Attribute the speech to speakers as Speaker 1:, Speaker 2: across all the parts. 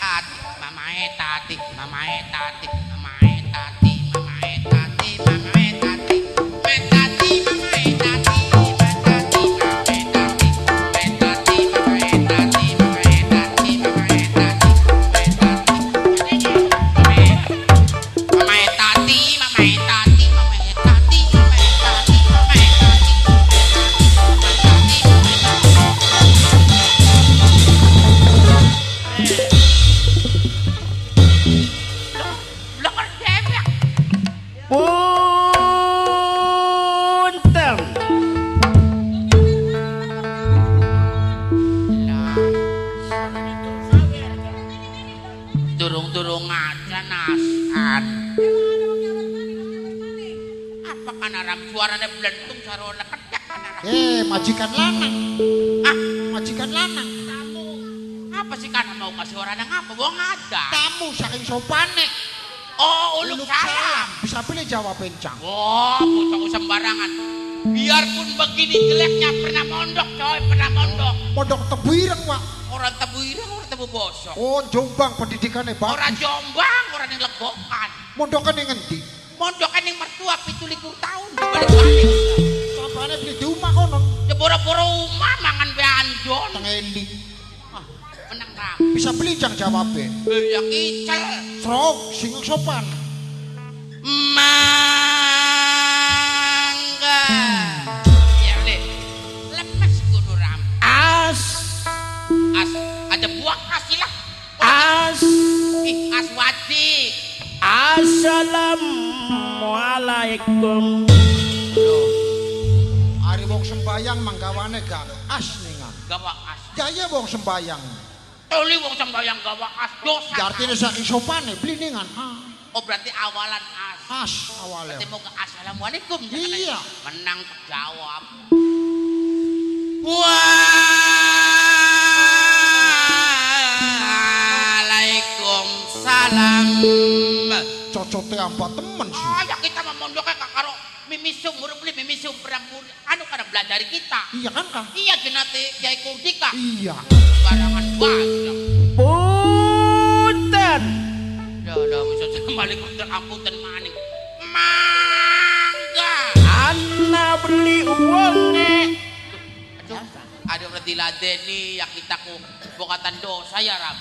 Speaker 1: tati, mamae tati, mamae tati, mamae tati, mamae tati, mamae tati,
Speaker 2: jawab pencang.
Speaker 1: Wah, bocah sembarangan. Biarpun begini jeleknya pernah mondok, coy, pernah mondok.
Speaker 2: Pondok tebu ireng, Pak.
Speaker 1: Orang tebu ireng, orang tebu bosok.
Speaker 2: Oh, Jombang pendidikannya
Speaker 1: Orang
Speaker 2: bagus.
Speaker 1: jombang, orang yang legokan.
Speaker 2: Mondokan yang ngendi?
Speaker 1: Mondok kan yang mertua pitu likur tahun dibalik-balik.
Speaker 2: Sopane pilih di rumah kono.
Speaker 1: Ya boro-boro umah mangan be anjon.
Speaker 2: Tengeli.
Speaker 1: Ah, menang.
Speaker 2: Bisa pilih jang jawabnya.
Speaker 1: Eh, ya kicel.
Speaker 2: Serok, sing sopan.
Speaker 1: Mangga. Ya le. Lemes kudu ram.
Speaker 3: As
Speaker 1: As, ada buah kasih lah.
Speaker 3: as
Speaker 1: Ih, as wajib.
Speaker 3: Assalamualaikum.
Speaker 2: Ari wong sembayang manggawane gak as ningan.
Speaker 1: gawa as.
Speaker 2: Ya iya wong sembayang.
Speaker 1: Toli wong sembayang gawa as dosa.
Speaker 2: Ya artinya saking sopane beli ningan. Ah,
Speaker 1: Oh berarti awalan as.
Speaker 2: as awalnya.
Speaker 1: Berarti mau ke assalamualaikum.
Speaker 2: Iya.
Speaker 1: Menang jawab. Waalaikumsalam.
Speaker 2: Cocote apa temen sih?
Speaker 1: Oh ya kita mau mondoknya kak karo mimisum huruf beli mimisum perang anu kada belajar kita.
Speaker 2: Iya kan kah?
Speaker 1: Iya jenate Kiai Kurdika.
Speaker 2: Iya.
Speaker 1: Barangan banyak.
Speaker 3: Punten.
Speaker 1: Ya bisa kembali ke kampunten maning. Mangga.
Speaker 3: Anna beli uangnya.
Speaker 1: Aduh, ada berarti ladeni ya kita ku bokatan dosa ya Ram.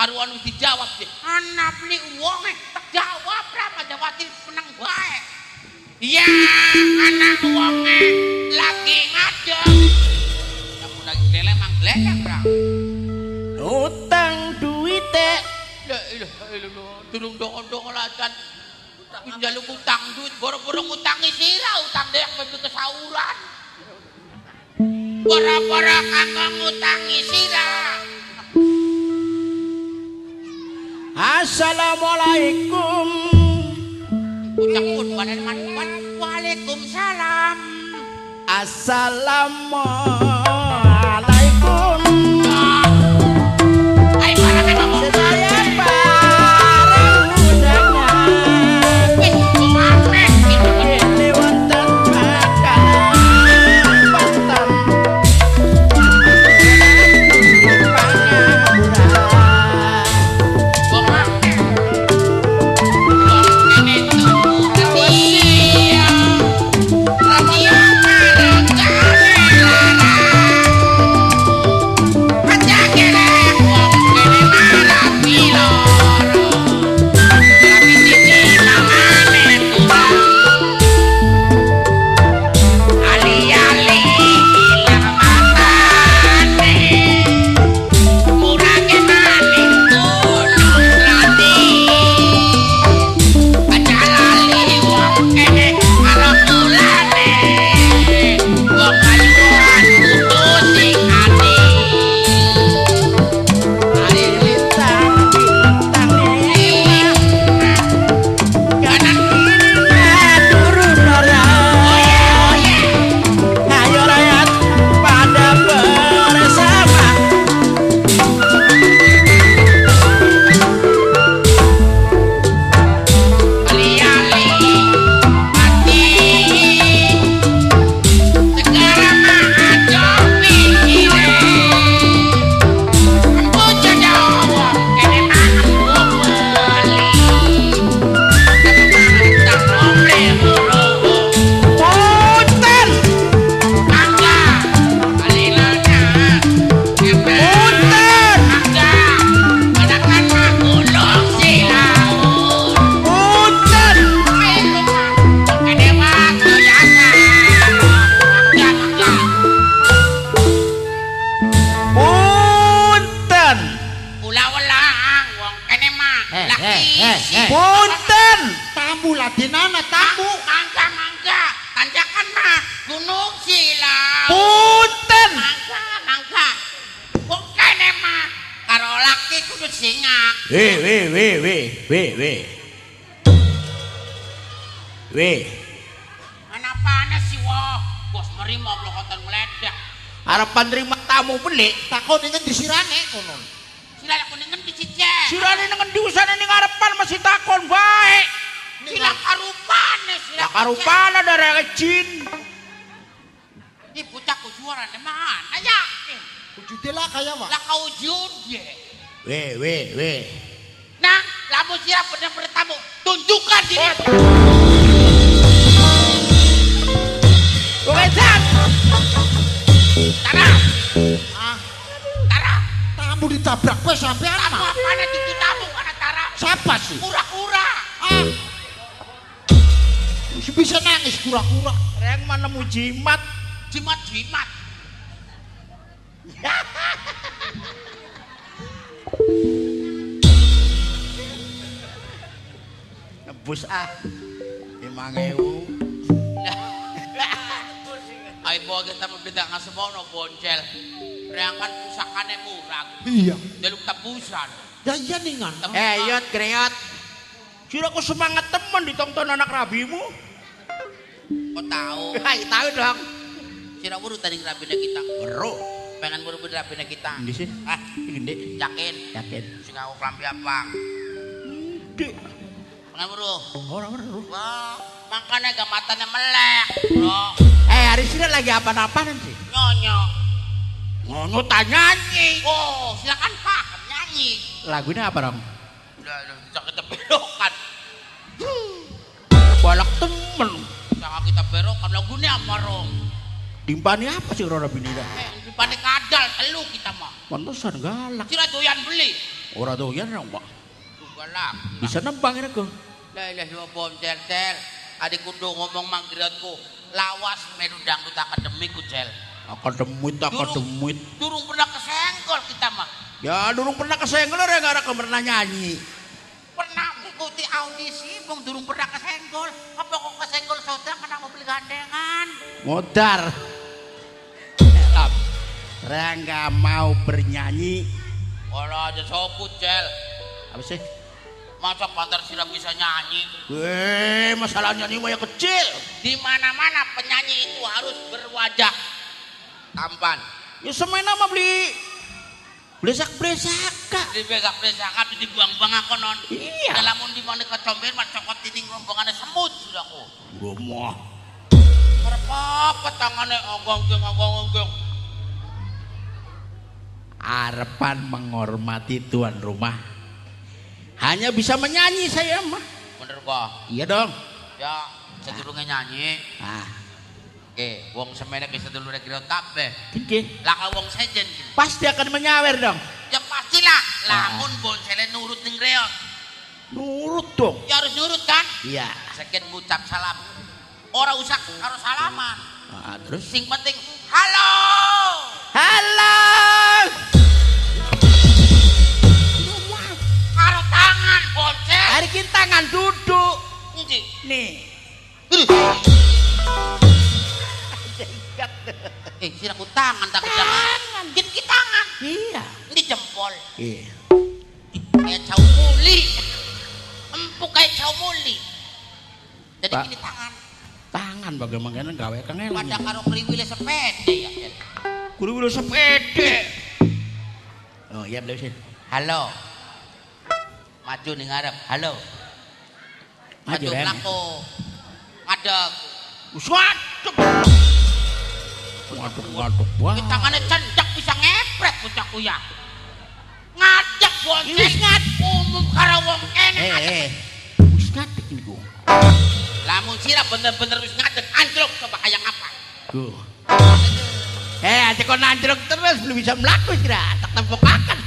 Speaker 1: Karuan mesti dijawab sih. Anak beli uang eh, tak jawab Ram, aja watir menang baik. Ya, anak uangnya lagi ngadem. Kamu lagi lele mang geleng Ram.
Speaker 3: Utang duite.
Speaker 1: Ya Durung ndong-ndong lacan. Njaluk utang duit, borong-borong utangi lah utang yang mesti kesauran. Boro-boro utang utangi lah
Speaker 3: Assalamualaikum.
Speaker 1: Utakun Waalaikumsalam.
Speaker 3: Assalamualaikum.
Speaker 1: Kura-kura.
Speaker 3: Reng mana mu jimat.
Speaker 1: Jimat-jimat.
Speaker 3: Nebus ah. Lima ewu.
Speaker 1: Ay bawa kita mabida nga sa bono, boncel. Reangkan pusakane murag.
Speaker 2: Iya.
Speaker 1: Daluk tabusan.
Speaker 2: Ya iya ningan.
Speaker 3: Eh, yot, kreot. Sudah aku semangat temen ditonton anak rabimu.
Speaker 1: Kau tahu.
Speaker 3: Hai, tahu dong.
Speaker 1: Sira buru tadi rabi na kita.
Speaker 3: Bro.
Speaker 1: Pengen buru-buru rabi na kita.
Speaker 3: Ini sih.
Speaker 1: Ah,
Speaker 3: Gede.
Speaker 1: yakin.
Speaker 3: Yakin.
Speaker 1: Sing aku kelambi apa?
Speaker 3: Gede.
Speaker 1: Pengen buru.
Speaker 3: Orang-orang.
Speaker 1: Wah, makanya gamatanya melek, bro.
Speaker 3: Eh, hari sini lagi apa-apaan sih?
Speaker 1: Nyonyo.
Speaker 3: Ngono tanya nyanyi.
Speaker 1: Oh, silakan Pak, nyanyi.
Speaker 3: Lagunya apa dong?
Speaker 1: Udah, udah, kita belokan.
Speaker 3: Balak temen.
Speaker 1: Kita belokan lagunya apa, Rom?
Speaker 3: Timpani apa sih Rora Binida?
Speaker 1: Eh, di pada kadal, elu kita mah.
Speaker 3: Pantesan galak.
Speaker 1: Sira doyan beli.
Speaker 3: Orang ya dong, Pak.
Speaker 1: Juga lah.
Speaker 3: Bisa nembang ini kok.
Speaker 1: Lah ilah dua bom tel Adik kudu ngomong manggiratku. Lawas medu dangdut akademik ku cel.
Speaker 3: Akademit, akademit.
Speaker 1: Durung pernah kesenggol kita mah.
Speaker 3: Ya, dulu pernah kesenggol ya gak ada pernah nyanyi.
Speaker 1: Pernah mengikuti audisi, bang durung pernah kesenggol. Apa kok kesenggol saudara kena mobil gandengan?
Speaker 3: Modar. Rangga mau bernyanyi.
Speaker 1: Kalau aja soput cel.
Speaker 3: Apa sih?
Speaker 1: Masa pantar sila bisa nyanyi?
Speaker 3: Weh, masalah nyanyi mah ya kecil.
Speaker 1: Di mana-mana penyanyi itu harus berwajah tampan.
Speaker 3: Ya semena mah beli blesak-blesak kak.
Speaker 1: Di begak besakan dibuang-buang aku non.
Speaker 3: Iya.
Speaker 1: Dalam di mana kecomber mah cokot tining rombongannya semut sudah ku.
Speaker 3: Gua mah.
Speaker 1: Apa tangannya onggong-onggong onggong-onggong.
Speaker 3: Harapan menghormati tuan rumah. Hanya bisa menyanyi saya mah.
Speaker 1: Bener kok.
Speaker 3: Iya dong.
Speaker 1: Ya, sedulurnya nyanyi.
Speaker 3: Ah,
Speaker 1: Oke, wong semene ke sedulurnya kira kabeh.
Speaker 3: kiki.
Speaker 1: Laka wong sejen.
Speaker 3: Pasti akan menyawer dong.
Speaker 1: Ya pastilah, lamun bonsele nurut ning reot.
Speaker 3: Nurut dong.
Speaker 1: Ya harus nurut kan?
Speaker 3: Iya.
Speaker 1: Sekian ngucap salam. Ora usah harus salaman.
Speaker 3: Ah, terus?
Speaker 1: Sing penting halo.
Speaker 3: Halo.
Speaker 1: Karo tangan bonsel.
Speaker 3: Hari tangan duduk.
Speaker 1: Nggih.
Speaker 3: Nih.
Speaker 1: Eh, sira ku tangan tak jangan. Git ki tangan.
Speaker 3: Iya.
Speaker 1: Ini jempol.
Speaker 3: Iya.
Speaker 1: Kayak cau muli. Empuk kayak cau muli. Jadi
Speaker 3: Pak.
Speaker 1: gini tangan.
Speaker 3: Tangan bagaimana gawe kang elang.
Speaker 1: Pada karo kriwile sepede ya.
Speaker 3: Kudu sepede. Oh iya boleh sih.
Speaker 1: Halo. Maju nih ngarep. Halo.
Speaker 3: Maju
Speaker 1: mlaku. Ngadeg.
Speaker 3: Waduh. Waduh, waduh, wah.
Speaker 1: Ki tangannya cendak bisa ngepret bocahku ya. Ngadeg bonceng.
Speaker 3: Wis ngad.
Speaker 1: Umum karo wong kene.
Speaker 3: Eh,
Speaker 1: ngadeg.
Speaker 3: eh. Wis ngadek ini gua.
Speaker 1: Lamun sira bener-bener wis ngadeg anjlok coba kayak apa?
Speaker 3: Tuh. Eh, aja kau nanjrok terus belum bisa melaku sih tak tempokakan.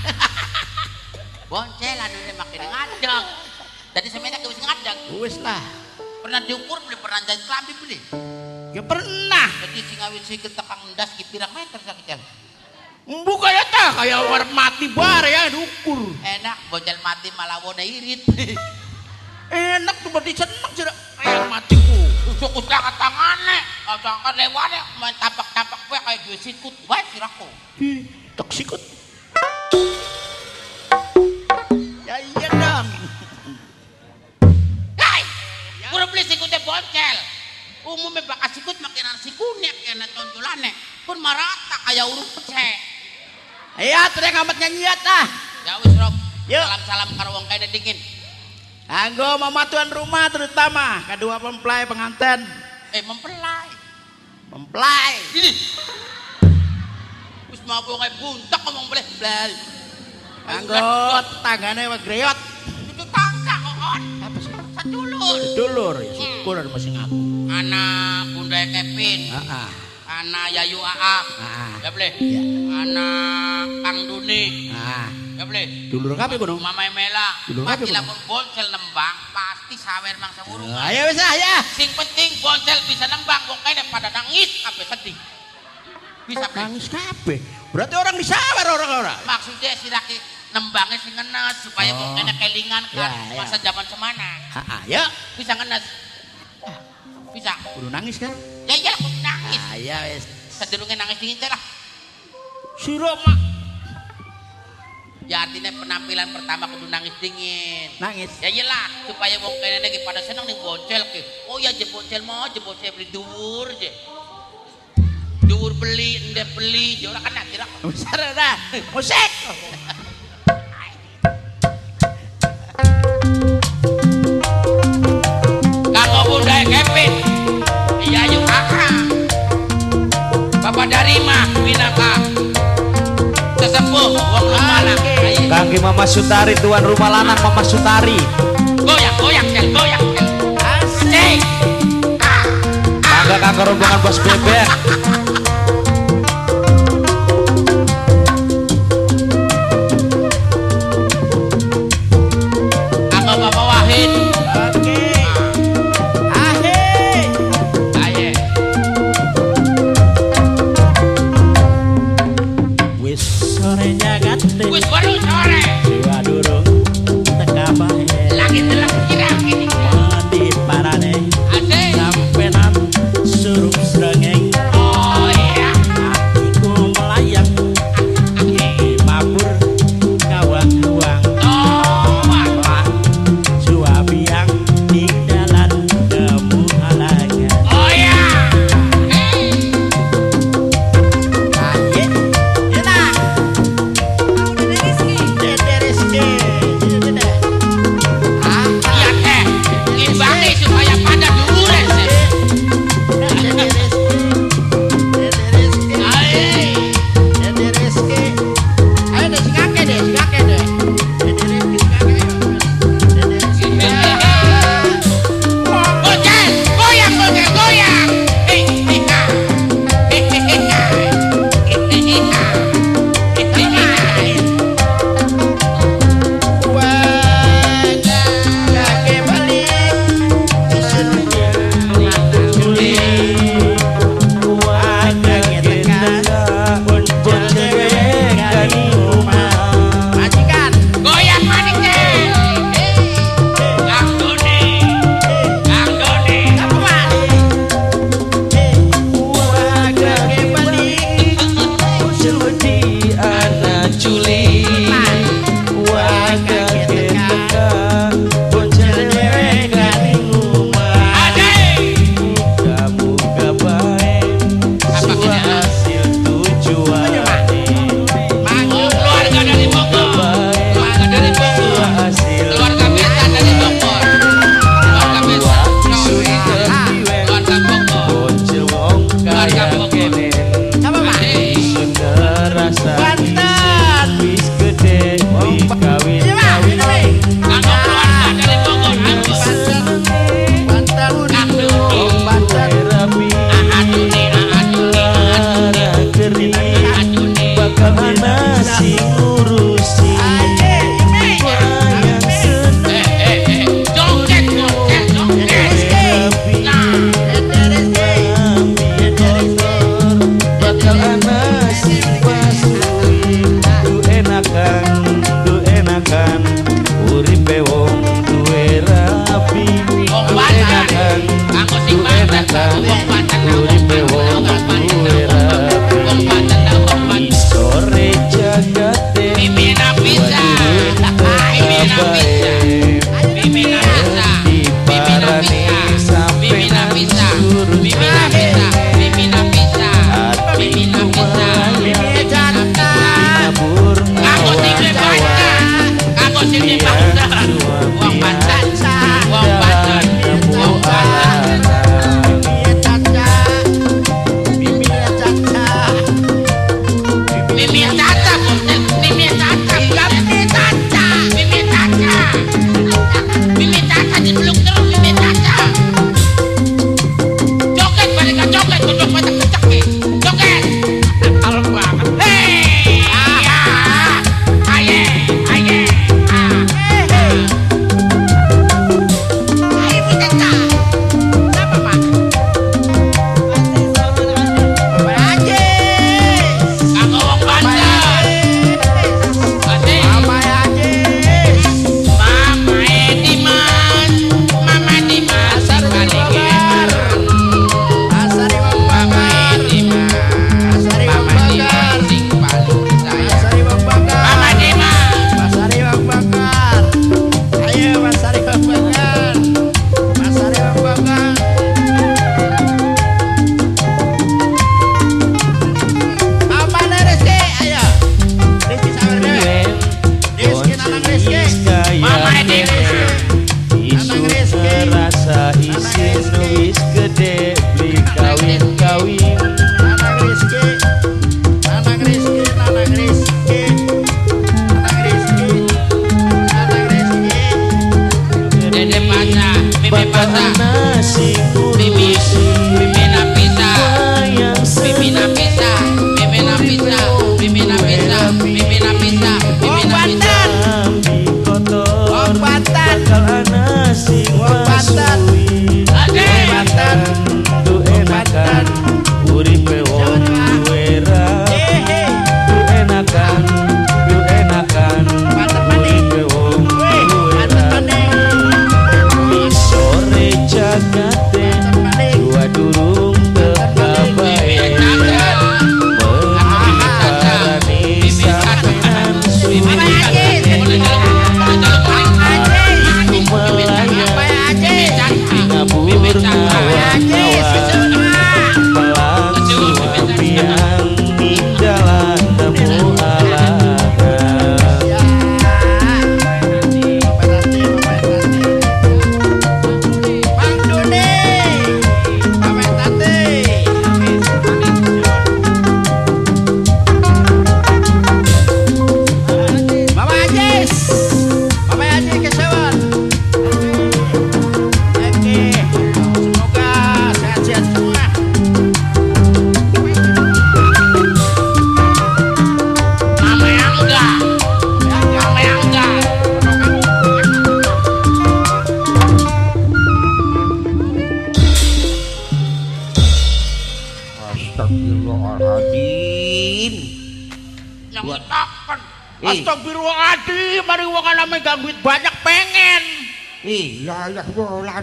Speaker 1: Boncel anu ini makin ngadeg. Jadi semenjak wis ngadeg.
Speaker 3: Wis lah.
Speaker 1: Pernah diukur beli pernah jahit kelambi beli.
Speaker 3: Ya pernah.
Speaker 1: Jadi sing awit sing tekang ndas ki pirang meter sakit ya.
Speaker 3: Buka ya tah kayak war mati bar ya diukur.
Speaker 1: Enak boncel mati malah wone irit.
Speaker 4: Enak tuh berarti seneng sih. Ayam matiku.
Speaker 1: Cukup jangan tangane, jangan lewane, main tapak-tapak kayak dua sikut, baik siraku.
Speaker 4: Ih, tok sikut.
Speaker 1: Umumnya bakal sikut makin sikunek ya tonjolane. Pun marata kayak urut pecek.
Speaker 4: Iya, tuh yang amat nyanyiat ah.
Speaker 1: Ya wis Rob.
Speaker 4: Yuk.
Speaker 1: Salam-salam karo wong kaya dingin.
Speaker 4: Anggo mama tuan rumah terutama kedua mempelai pengantin
Speaker 1: Eh mempelai.
Speaker 4: mempelai
Speaker 1: Ini. Wis mau kayak buntak ngomong boleh. Blay.
Speaker 4: Anggo tanggane wa greyot
Speaker 1: Itu tangga kokon.
Speaker 4: Apa sih
Speaker 1: Sadulur.
Speaker 4: dulur ya syukur masih ngaku
Speaker 1: Anak Bunda Kevin.
Speaker 4: ah
Speaker 1: Anak Yayu AA.
Speaker 4: ah
Speaker 1: Ya boleh.
Speaker 4: ya
Speaker 1: Anak Kang Duni.
Speaker 4: ah
Speaker 1: Ya boleh.
Speaker 4: dulur kape kuno
Speaker 1: Mama Mela.
Speaker 4: Dulu apa,
Speaker 1: Pasti lamun bonsel nembang pasti sawer mangsa burung.
Speaker 4: ayo wis ah ya
Speaker 1: Sing penting bonsel bisa nembang wong kene pada nangis apa sedih. Bisa
Speaker 4: nangis kape berarti orang disawer orang-orang
Speaker 1: Maksudnya si laki nembangnya sing ngenes supaya
Speaker 4: Oh.
Speaker 1: wong kene kelingan kan
Speaker 4: Ya, ya.
Speaker 1: masa zaman semana.
Speaker 4: ah ya
Speaker 1: Bisa ngenes. Bisa.
Speaker 4: kudu nangis kan
Speaker 1: Ya iya aku nangis.
Speaker 4: ah ya wis
Speaker 1: Sedurunge nangis dingin lah.
Speaker 4: si Roma
Speaker 1: Ya artinya penampilan pertama kudu nangis dingin.
Speaker 4: nangis
Speaker 1: Ya iyalah supaya wong kene lagi pada seneng nih boncel ke. Oh ya je boncel mau je boncel beli dhuwur je. Dhuwur beli, ndek beli, je ora kan
Speaker 4: besar dah musik
Speaker 1: Kevin. Iya yuk kakak. Bapak Darima Winaka. Sesepuh wong Lumala. Ayo.
Speaker 3: Kangge Mama Sutari tuan rumah lanang Mama Sutari
Speaker 1: Goyang, goyang, cel, goyang, cel. Cek. Ah,
Speaker 3: Kangga kangga rombongan bos bebek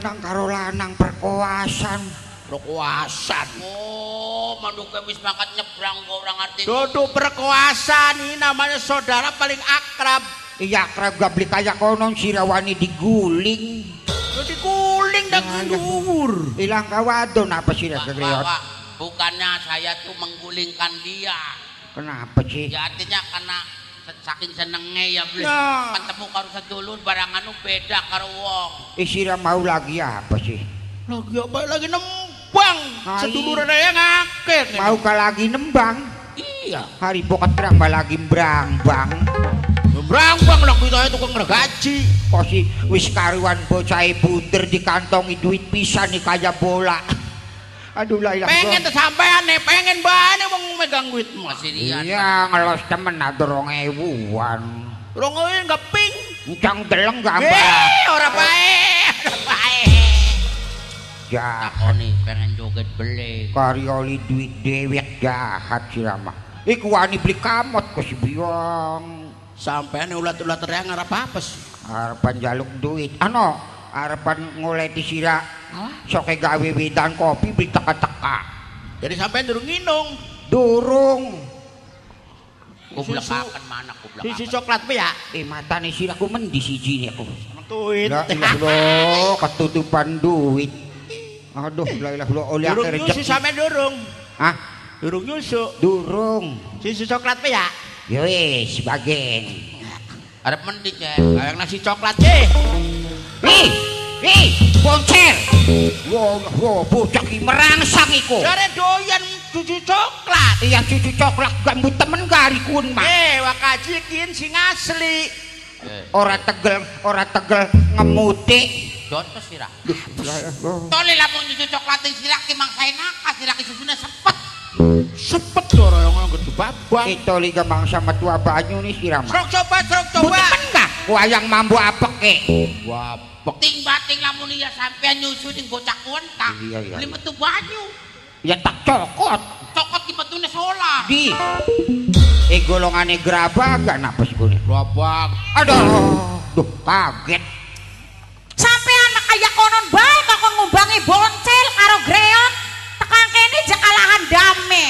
Speaker 4: lanang karo lanang perkoasan.
Speaker 5: Perkuasan.
Speaker 1: Oh, manuke wis mangkat nyebrang kok ora ngerti.
Speaker 5: Dodo perkuasan ini namanya saudara paling akrab.
Speaker 4: Iya kerap gak beli kayak konon sirawani diguling.
Speaker 5: Jadi guling dan
Speaker 4: Lalah.
Speaker 5: gudur.
Speaker 4: Ilang kawadon apa sih?
Speaker 1: Pak, bukannya saya tuh menggulingkan dia.
Speaker 4: Kenapa sih?
Speaker 1: Ya saking senengnya ya beli.
Speaker 5: Nah.
Speaker 1: Ketemu karo sedulur barang anu beda karo wong.
Speaker 4: Eh sira mau lagi apa sih?
Speaker 5: Lagi apa lagi nembang.
Speaker 4: Hai.
Speaker 5: Sedulur ada yang ngakit.
Speaker 4: Mau ka lagi nembang?
Speaker 5: Iya.
Speaker 4: Hari bokat terang lagi brambang.
Speaker 5: Berambang lah kita itu kok ngergaji.
Speaker 4: Kok si wis karuan bocah bunder dikantongi duit pisan nih kaya bola. Aduh lah ilah
Speaker 5: Pengen tuh sampean nih, pengen bahan wong megang duit mas
Speaker 1: ini
Speaker 4: Iya, ngelos temen ada rong ewuan.
Speaker 5: Rong ewuan gak ping.
Speaker 4: Deleng gak
Speaker 5: Eh, ora pae. Eh. orang baik.
Speaker 1: Ya, pengen joget beli.
Speaker 4: Karyoli duit dewek jahat sih lama Iku wani beli kamot ke si biong.
Speaker 5: Sampean ulat-ulat reang ngarap apes.
Speaker 4: Arep njaluk duit, ano? Harapan nguleti sira. Soke gawe wedan kopi beli teka-teka.
Speaker 5: Jadi sampean durung nginung.
Speaker 4: Durung.
Speaker 1: Kublak
Speaker 5: Susu.
Speaker 1: akan mana kublak
Speaker 5: Sisi coklat pa ya?
Speaker 4: Eh mata ni sira ko men di siji ni ako.
Speaker 5: Tuit.
Speaker 4: La ilah lo ketutupan duit. Aduh, la ilah lo oleh
Speaker 5: Durung nyusu sampean durung.
Speaker 4: Hah?
Speaker 5: Durung nyusu.
Speaker 4: Durung.
Speaker 5: Sisi coklat pa ya?
Speaker 4: Yo wis bagen.
Speaker 1: Arep mending ya.
Speaker 5: Kayak nasi coklat sih.
Speaker 4: Ih, ih, boncer. Wo, wo, bocah ki merangsang iku.
Speaker 5: Jare doyan susu coklat.
Speaker 4: Iya cucu coklat gambut temen gari kun mah.
Speaker 5: Eh, wakaji kin sing asli.
Speaker 1: Eh,
Speaker 4: Ora tegel, ora tegel ngemuti.
Speaker 1: contoh sira. Tole lamun nyusu coklat yang sira ki mangsa enak, sira ki susune sepet.
Speaker 5: Sepet orang yang orang gede babang.
Speaker 4: Itu liga mangsa metua banyu nih sirama.
Speaker 5: Serok coba, serok
Speaker 4: Bu
Speaker 5: coba.
Speaker 4: temen gak? Wayang mambu apa ke?
Speaker 5: Wapek.
Speaker 1: Ting bating lamun iya sampean nyusu ning bocah kuwentak.
Speaker 4: Iya, iya.
Speaker 1: Beli metu banyu.
Speaker 4: Ya tak cokot.
Speaker 1: Cokot ki metune solar.
Speaker 4: Di. Eh golongannya gerabagan apa sih gue?
Speaker 5: Babang.
Speaker 4: Aduh, duh kaget.
Speaker 6: Sampean mah kaya konon bae kok ngumbangi boncel karo greot. Tekan kene jakalahan dame.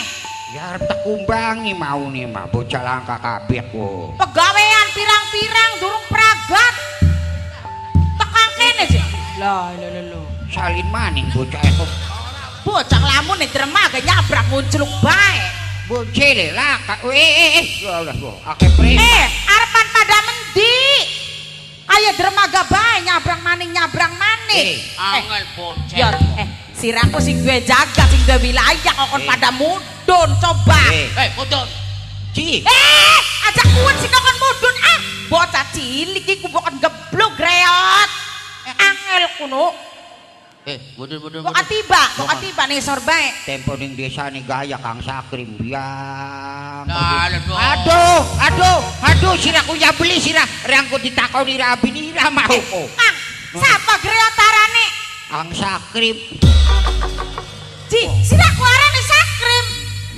Speaker 4: Ya harap tak kumbangi mau nih mah bocah langka kabeh kok.
Speaker 6: Pegawean pirang-pirang durung pragat. Kene sih. Lah, lah, lah, lah.
Speaker 4: Salin maning bocah itu.
Speaker 6: Bocah lamun nih dermaga nyabrang nguncluk bae.
Speaker 4: Bocele lah, ka- eh eh eh, ya Allah, bu, ake preman.
Speaker 6: Eh, arepan pada mendi. Kaya dermaga bae nyabrang maning nyabrang maning.
Speaker 4: Eh,
Speaker 1: Angel boncel.
Speaker 6: Ya, eh, siraku sing duwe jaga sing duwe wilayah kok kon
Speaker 4: Eh.
Speaker 6: pada mudun coba.
Speaker 4: Eh,
Speaker 1: Eh, bodon.
Speaker 4: ci,
Speaker 6: Eh, aja kuat sih kok kon mudun ah. Bocah cilik iki ku bukan geblok greot. Angel kuno.
Speaker 1: Eh, bodon bodon
Speaker 6: Kok tiba, kok tiba nih sor bae.
Speaker 4: tempo ning desa nih gaya kang sakrim biang.
Speaker 1: Nah, aduh.
Speaker 4: Aduh, aduh, aduh, sira ku ya beli sira. Rangku ditakoni rabi ni ra mau ko.
Speaker 6: Mang, sapa greotarane?
Speaker 4: Kang sakrim,
Speaker 6: Ji, sira ku arane sakrim.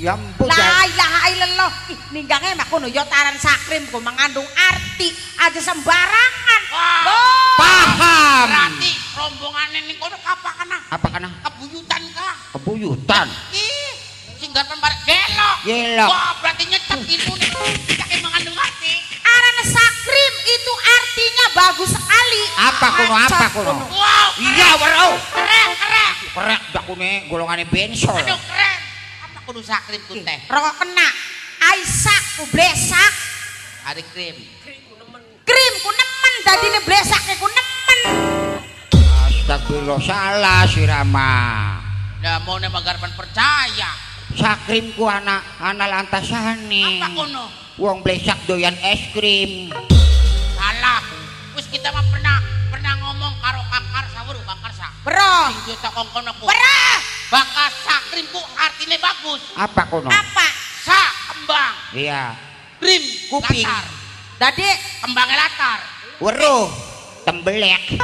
Speaker 4: ya ampun.
Speaker 6: La ilaha illallah. Ih, ninggange mak kono taran sakrim ku mengandung arti aja sembarangan.
Speaker 1: Wah.
Speaker 4: Paham.
Speaker 1: Berarti rombongan ini kono apa kana?
Speaker 4: Apa kana?
Speaker 1: Kebuyutan kah?
Speaker 4: Kebuyutan.
Speaker 1: Ih, singgar pembar gelok.
Speaker 4: Gelok.
Speaker 1: Wah, berarti nyecek itu nih. Nyecek mengandung arti.
Speaker 6: Arane sakrim itu artinya bagus sekali.
Speaker 4: Apa kuno, apa kuno?
Speaker 1: Wow,
Speaker 4: Iya, bro.
Speaker 1: keren, keren.
Speaker 4: Kerek dak kune golongane bensol.
Speaker 1: Aduh, keren. Apa kudu sakrim ku teh?
Speaker 6: Rokok kena. Aisak ku blesak.
Speaker 1: Hari krim.
Speaker 6: Krim ku nemen dadine blesak ku nemen.
Speaker 4: Astagfirullah salah si Rama.
Speaker 1: Nah, mau nih magarpan percaya.
Speaker 4: Sakrim ku anak anak lantasane.
Speaker 1: Apa kuno?
Speaker 4: Wong blesak doyan es krim.
Speaker 1: Salah. Wis kita mah pernah pernah ngomong karo Kang Karsa, weru Kang Karsa.
Speaker 6: Bro.
Speaker 1: Sing juta kongkono ku.
Speaker 6: Berah.
Speaker 1: Bakas sakrim ku artinya bagus.
Speaker 4: Apa kono?
Speaker 6: Apa?
Speaker 1: Sa kembang,
Speaker 4: Iya.
Speaker 1: krim
Speaker 4: Kuping.
Speaker 1: latar.
Speaker 6: Dadi
Speaker 1: Kembangnya latar.
Speaker 4: Weruh tembelek.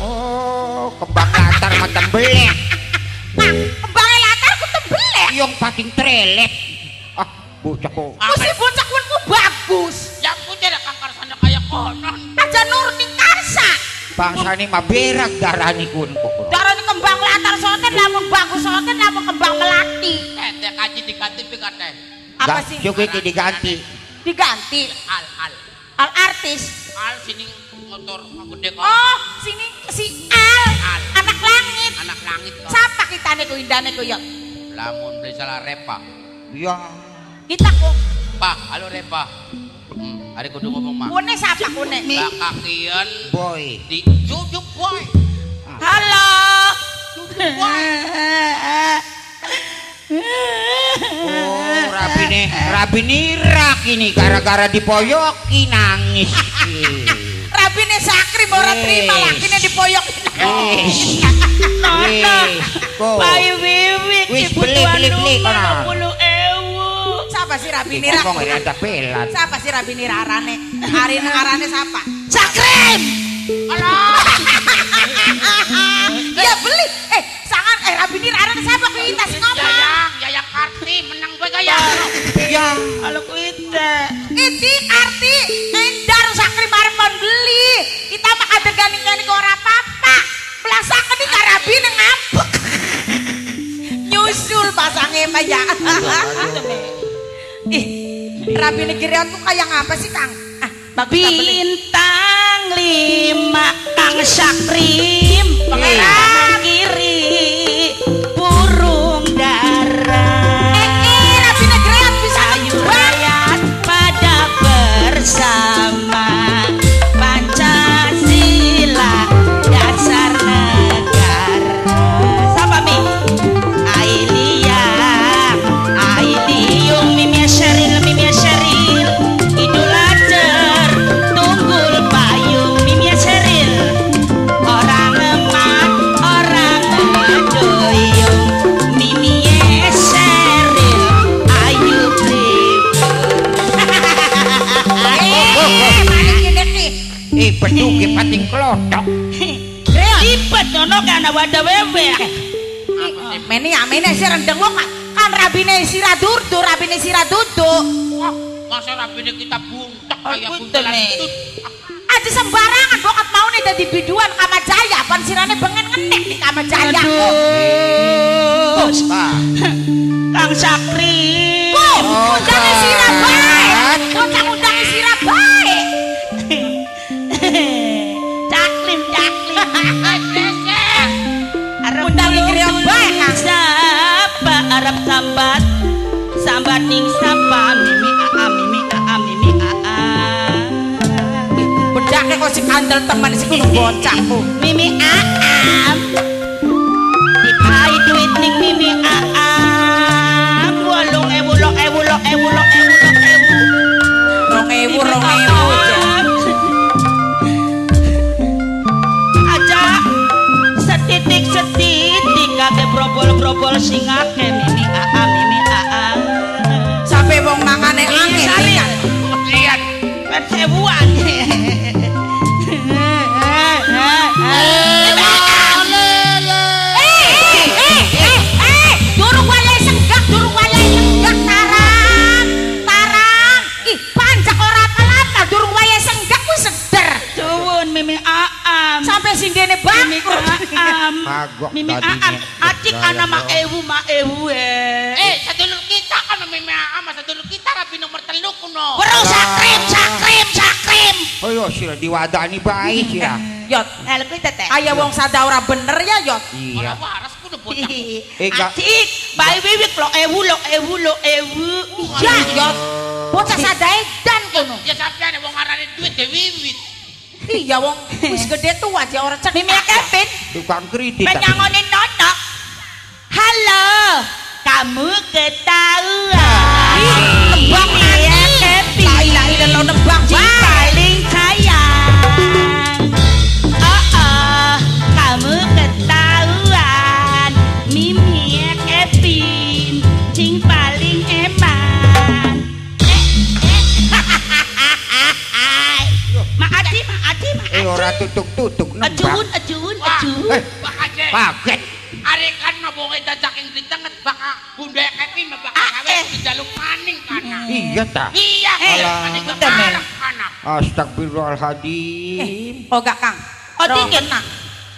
Speaker 4: Oh, kembang latar mah tembelek.
Speaker 6: Mang, kembangnya latar ku tembelek.
Speaker 4: Yung pating trelek. Ah, bocah ko.
Speaker 6: Mesti bocah kuwi ku bagus.
Speaker 1: Ya pun tidak kangkar sana kayak konon.
Speaker 6: Aja nurutin karsa.
Speaker 4: Bangsa ni maberak darani kun ko.
Speaker 6: Darane kembang latar soten lamun bagus soten lamun kembang melati.
Speaker 1: Eh, teh kaji diganti pikate.
Speaker 6: Apa sih?
Speaker 4: juga ki diganti.
Speaker 6: Diganti.
Speaker 1: Al al
Speaker 6: Al artis.
Speaker 1: al sini motor gede kok.
Speaker 6: Oh, sini si Al,
Speaker 1: Al.
Speaker 6: anak langit.
Speaker 1: Anak langit kok.
Speaker 6: Siapa kita nih ku indane ku ya?
Speaker 1: Lamun beli salah repa.
Speaker 4: Ya.
Speaker 6: Kita ku
Speaker 1: Pak, halo repa. Hmm, hari kudu ngomong mah.
Speaker 6: kune siapa kune?
Speaker 1: Bakakian
Speaker 4: Boy.
Speaker 1: di jujuk boy.
Speaker 6: Halo.
Speaker 4: Oh, rabi nih, rabi nirak ini gara-gara dipoyoki nangis.
Speaker 6: Rabine sakri ora terima lakine dipoyok.
Speaker 4: Wis.
Speaker 6: Nono. Bayi
Speaker 4: beli, beli, kono.
Speaker 6: Siapa sih Rabine
Speaker 4: Ini
Speaker 6: Ra?
Speaker 4: ngomong ini ada pelan.
Speaker 6: Siapa sih Rabine Rarane? Arine arane siapa? Sakrim. Halo. ya beli. Eh, sangat eh Rabine Rarane siapa ku kita sih ngomong?
Speaker 1: Yayang, Yayang Karti menang gue gaya.
Speaker 4: Ya.
Speaker 6: Halo kuita. Ini arti endar sakri marep beli. Kita mah ada gani-gani ora apa-apa. Pelasakan di karabine ngambek. Nyusul pasangnya mah ya. Ih, rabine kireon tuh kayak apa sih Kang? Bagus.
Speaker 7: Bintang lima Kang Sakrim Pangeran kiri
Speaker 4: klotok.
Speaker 6: Kireon.
Speaker 7: Lipet nono kana wada wewe
Speaker 6: Meni amene sih rendeng wong kan kan rabine sira durdu rabine sira duduk.
Speaker 1: Masa rabine kita buntak kayak
Speaker 7: Aku
Speaker 1: buntelan itu.
Speaker 6: Aja sembarangan bokat mau nih dadi biduan Kamajaya pan sirane bengen ngenek di Kamajaya.
Speaker 7: Aduh
Speaker 4: Pak.
Speaker 7: Kang Sakri
Speaker 6: Oh, undang sira bae. Undang
Speaker 7: lok ewu lok ewu lok ewu lok ewu.
Speaker 6: Rong ewu rong ewu.
Speaker 7: Aja. Setitik setitik. Kake brobol brobol sing akeh mimi aa mimi aa
Speaker 6: Sampai wong mangane angin.
Speaker 7: Kan sewuan
Speaker 6: seder.
Speaker 7: Cuwun mimi aam
Speaker 6: sindene
Speaker 7: mimi aam
Speaker 4: Kagok
Speaker 7: mimi
Speaker 4: tadinya.
Speaker 7: aam atik ana mak ewu mak ewu eh
Speaker 1: eh sadulur kita kan mimi ama sadulur kita rabi nomor telu kuno.
Speaker 6: Bro, sakrim, sakrim, sakrim.
Speaker 4: Oh iya, sira diwadani bae sira.
Speaker 6: Yot,
Speaker 7: Halo kuwi teteh
Speaker 6: aya wong sadaura bener ya, Yot.
Speaker 4: Iya.
Speaker 1: Ora waras kudu bocah.
Speaker 4: Eh,
Speaker 7: Atik, bayi wiwik lo ewu lo ewu lo ewu.
Speaker 6: Ya, Yot. Bocah sadaedan kono.
Speaker 1: Ya sampean wong arane duit dewiwit.
Speaker 6: Iya wong wis gede tua dia ora cek.
Speaker 7: Mimi Kevin,
Speaker 4: Tukang kritik. tapi-
Speaker 7: penyangonin nono. Halo, kamu ketahuan.
Speaker 6: Nebak mati.
Speaker 7: Kevin.
Speaker 6: La ilaha illallah nebak
Speaker 7: Si
Speaker 4: tutuk-tutuk nembak.
Speaker 7: Ajun, ajun, ajun.
Speaker 4: Eh,
Speaker 1: Bak aja.
Speaker 4: paket.
Speaker 1: Are kan mabonge dadak ing ditanget baka bunda Kevin mabaka
Speaker 7: Ah,
Speaker 1: gawe
Speaker 7: eh.
Speaker 1: di jaluk maning kana.
Speaker 4: Iya ta.
Speaker 1: Iya, ada
Speaker 6: Betul,
Speaker 1: kemarah anak.
Speaker 4: Astagfirullahaladzim.
Speaker 6: Oh gak Kang.
Speaker 7: Oh,
Speaker 6: Rong
Speaker 7: dingin.
Speaker 6: tenang.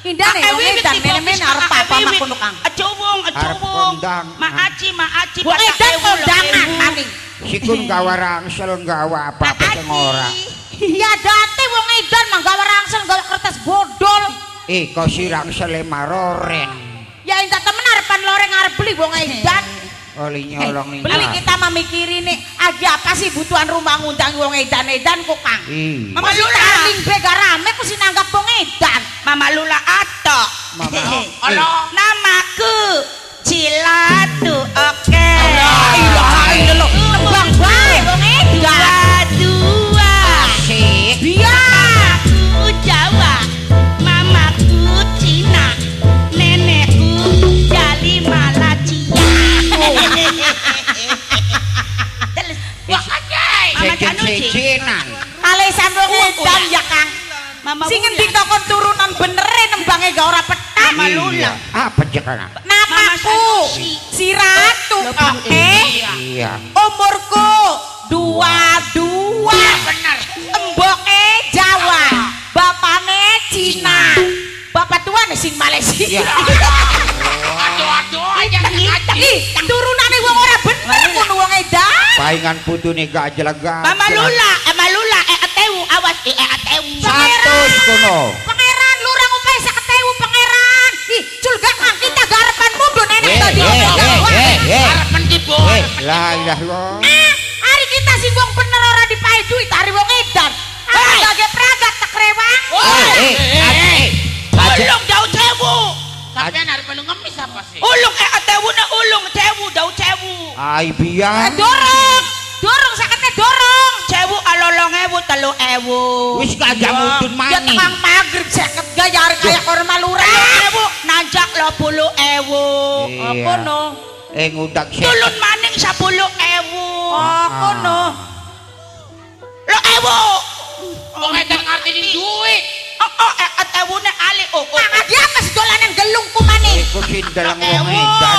Speaker 6: Indah nih wong edan men-men arep apa mak kono Kang.
Speaker 7: Acubung,
Speaker 4: Arep
Speaker 7: acubung.
Speaker 4: kondang.
Speaker 7: Ma aci, ma aci.
Speaker 6: Wong edan
Speaker 7: ewu,
Speaker 6: kondangan maning.
Speaker 4: Sikun gawa rangsel gawa apa-apa sing ora.
Speaker 6: Ya date wong edan manggawa rangsel gawa kertas bodol.
Speaker 4: Eh, kau si rangsel maroren.
Speaker 6: Ya indah temen arepan loreng arep beli wong edan.
Speaker 4: Oli nyolong ning.
Speaker 6: Beli kita memikirin nih, aja apa sih butuhan rumah ngundang wong edan-edan kok Kang.
Speaker 4: Iya.
Speaker 7: Mama Lula.
Speaker 6: taling bega rame ku sinanggap wong edan.
Speaker 7: Mama Lula ato.
Speaker 4: Mama.
Speaker 1: Halo.
Speaker 7: Namaku Cilatu, oke.
Speaker 6: ilaha illallah. Nembang bae wong edan.
Speaker 4: Sejen-sejenan.
Speaker 6: kalesan wong edan ya Kang.
Speaker 7: Mama
Speaker 6: Sing ngendika kon turunan benere nembange gak ora petang.
Speaker 7: Mama Lula.
Speaker 4: Apa jekana?
Speaker 6: Namaku si Ratu. Oke.
Speaker 4: Iya.
Speaker 6: Umurku dua dua.
Speaker 1: Benar.
Speaker 6: Emboke Jawa, bapakne Cina. Bapak tua nih sing Malaysia.
Speaker 4: Iya.
Speaker 1: Aduh, aduh, aja ngaji.
Speaker 6: Turunane wong ora bener kono wong edan.
Speaker 4: Paingan putune gak jelega.
Speaker 7: Mama Lula, Mama Lula, eh atewu, awas, eh atewu.
Speaker 4: Satus kuno.
Speaker 6: Pangeran lurang upae saketewu pangeran. Ih, cul gak kang kita garepan mundur nenek
Speaker 4: Eh,
Speaker 6: tadi.
Speaker 4: eh, eh, eh, eh.
Speaker 1: Arep mendibo.
Speaker 4: Eh, lah ilah lo.
Speaker 6: Hari kita sing wong bener ora dipae duit hari wong edan. Aku gage pragat tak rewang.
Speaker 4: Eh, eh, eh.
Speaker 7: Ulung jauh cewu.
Speaker 1: Sampean arep melu ngemis apa sih?
Speaker 7: Ulung eh atewu na ulung cewu, jauh cewu.
Speaker 4: Ai
Speaker 6: Eh,
Speaker 4: biar.
Speaker 6: dorong. Dorong saketnya dorong.
Speaker 7: Cewu alolong ewu, telu ewu.
Speaker 4: Wis kagak mudun
Speaker 6: Ya
Speaker 4: maning.
Speaker 6: tukang magrib seket gaya hari kaya korma lurah.
Speaker 7: Telu ewu, nanjak lo puluh ewu.
Speaker 6: Apa no?
Speaker 4: Eh ngudak sih.
Speaker 7: Tulun maning sepuluh ewu.
Speaker 6: Apa no?
Speaker 7: Lo ewu.
Speaker 1: Wong edan ngartini duit.
Speaker 7: Oh, oh, eh ali. Oh, oh.
Speaker 6: Dolanan gelung?
Speaker 4: Eh, wong
Speaker 7: Ewu.
Speaker 4: edan.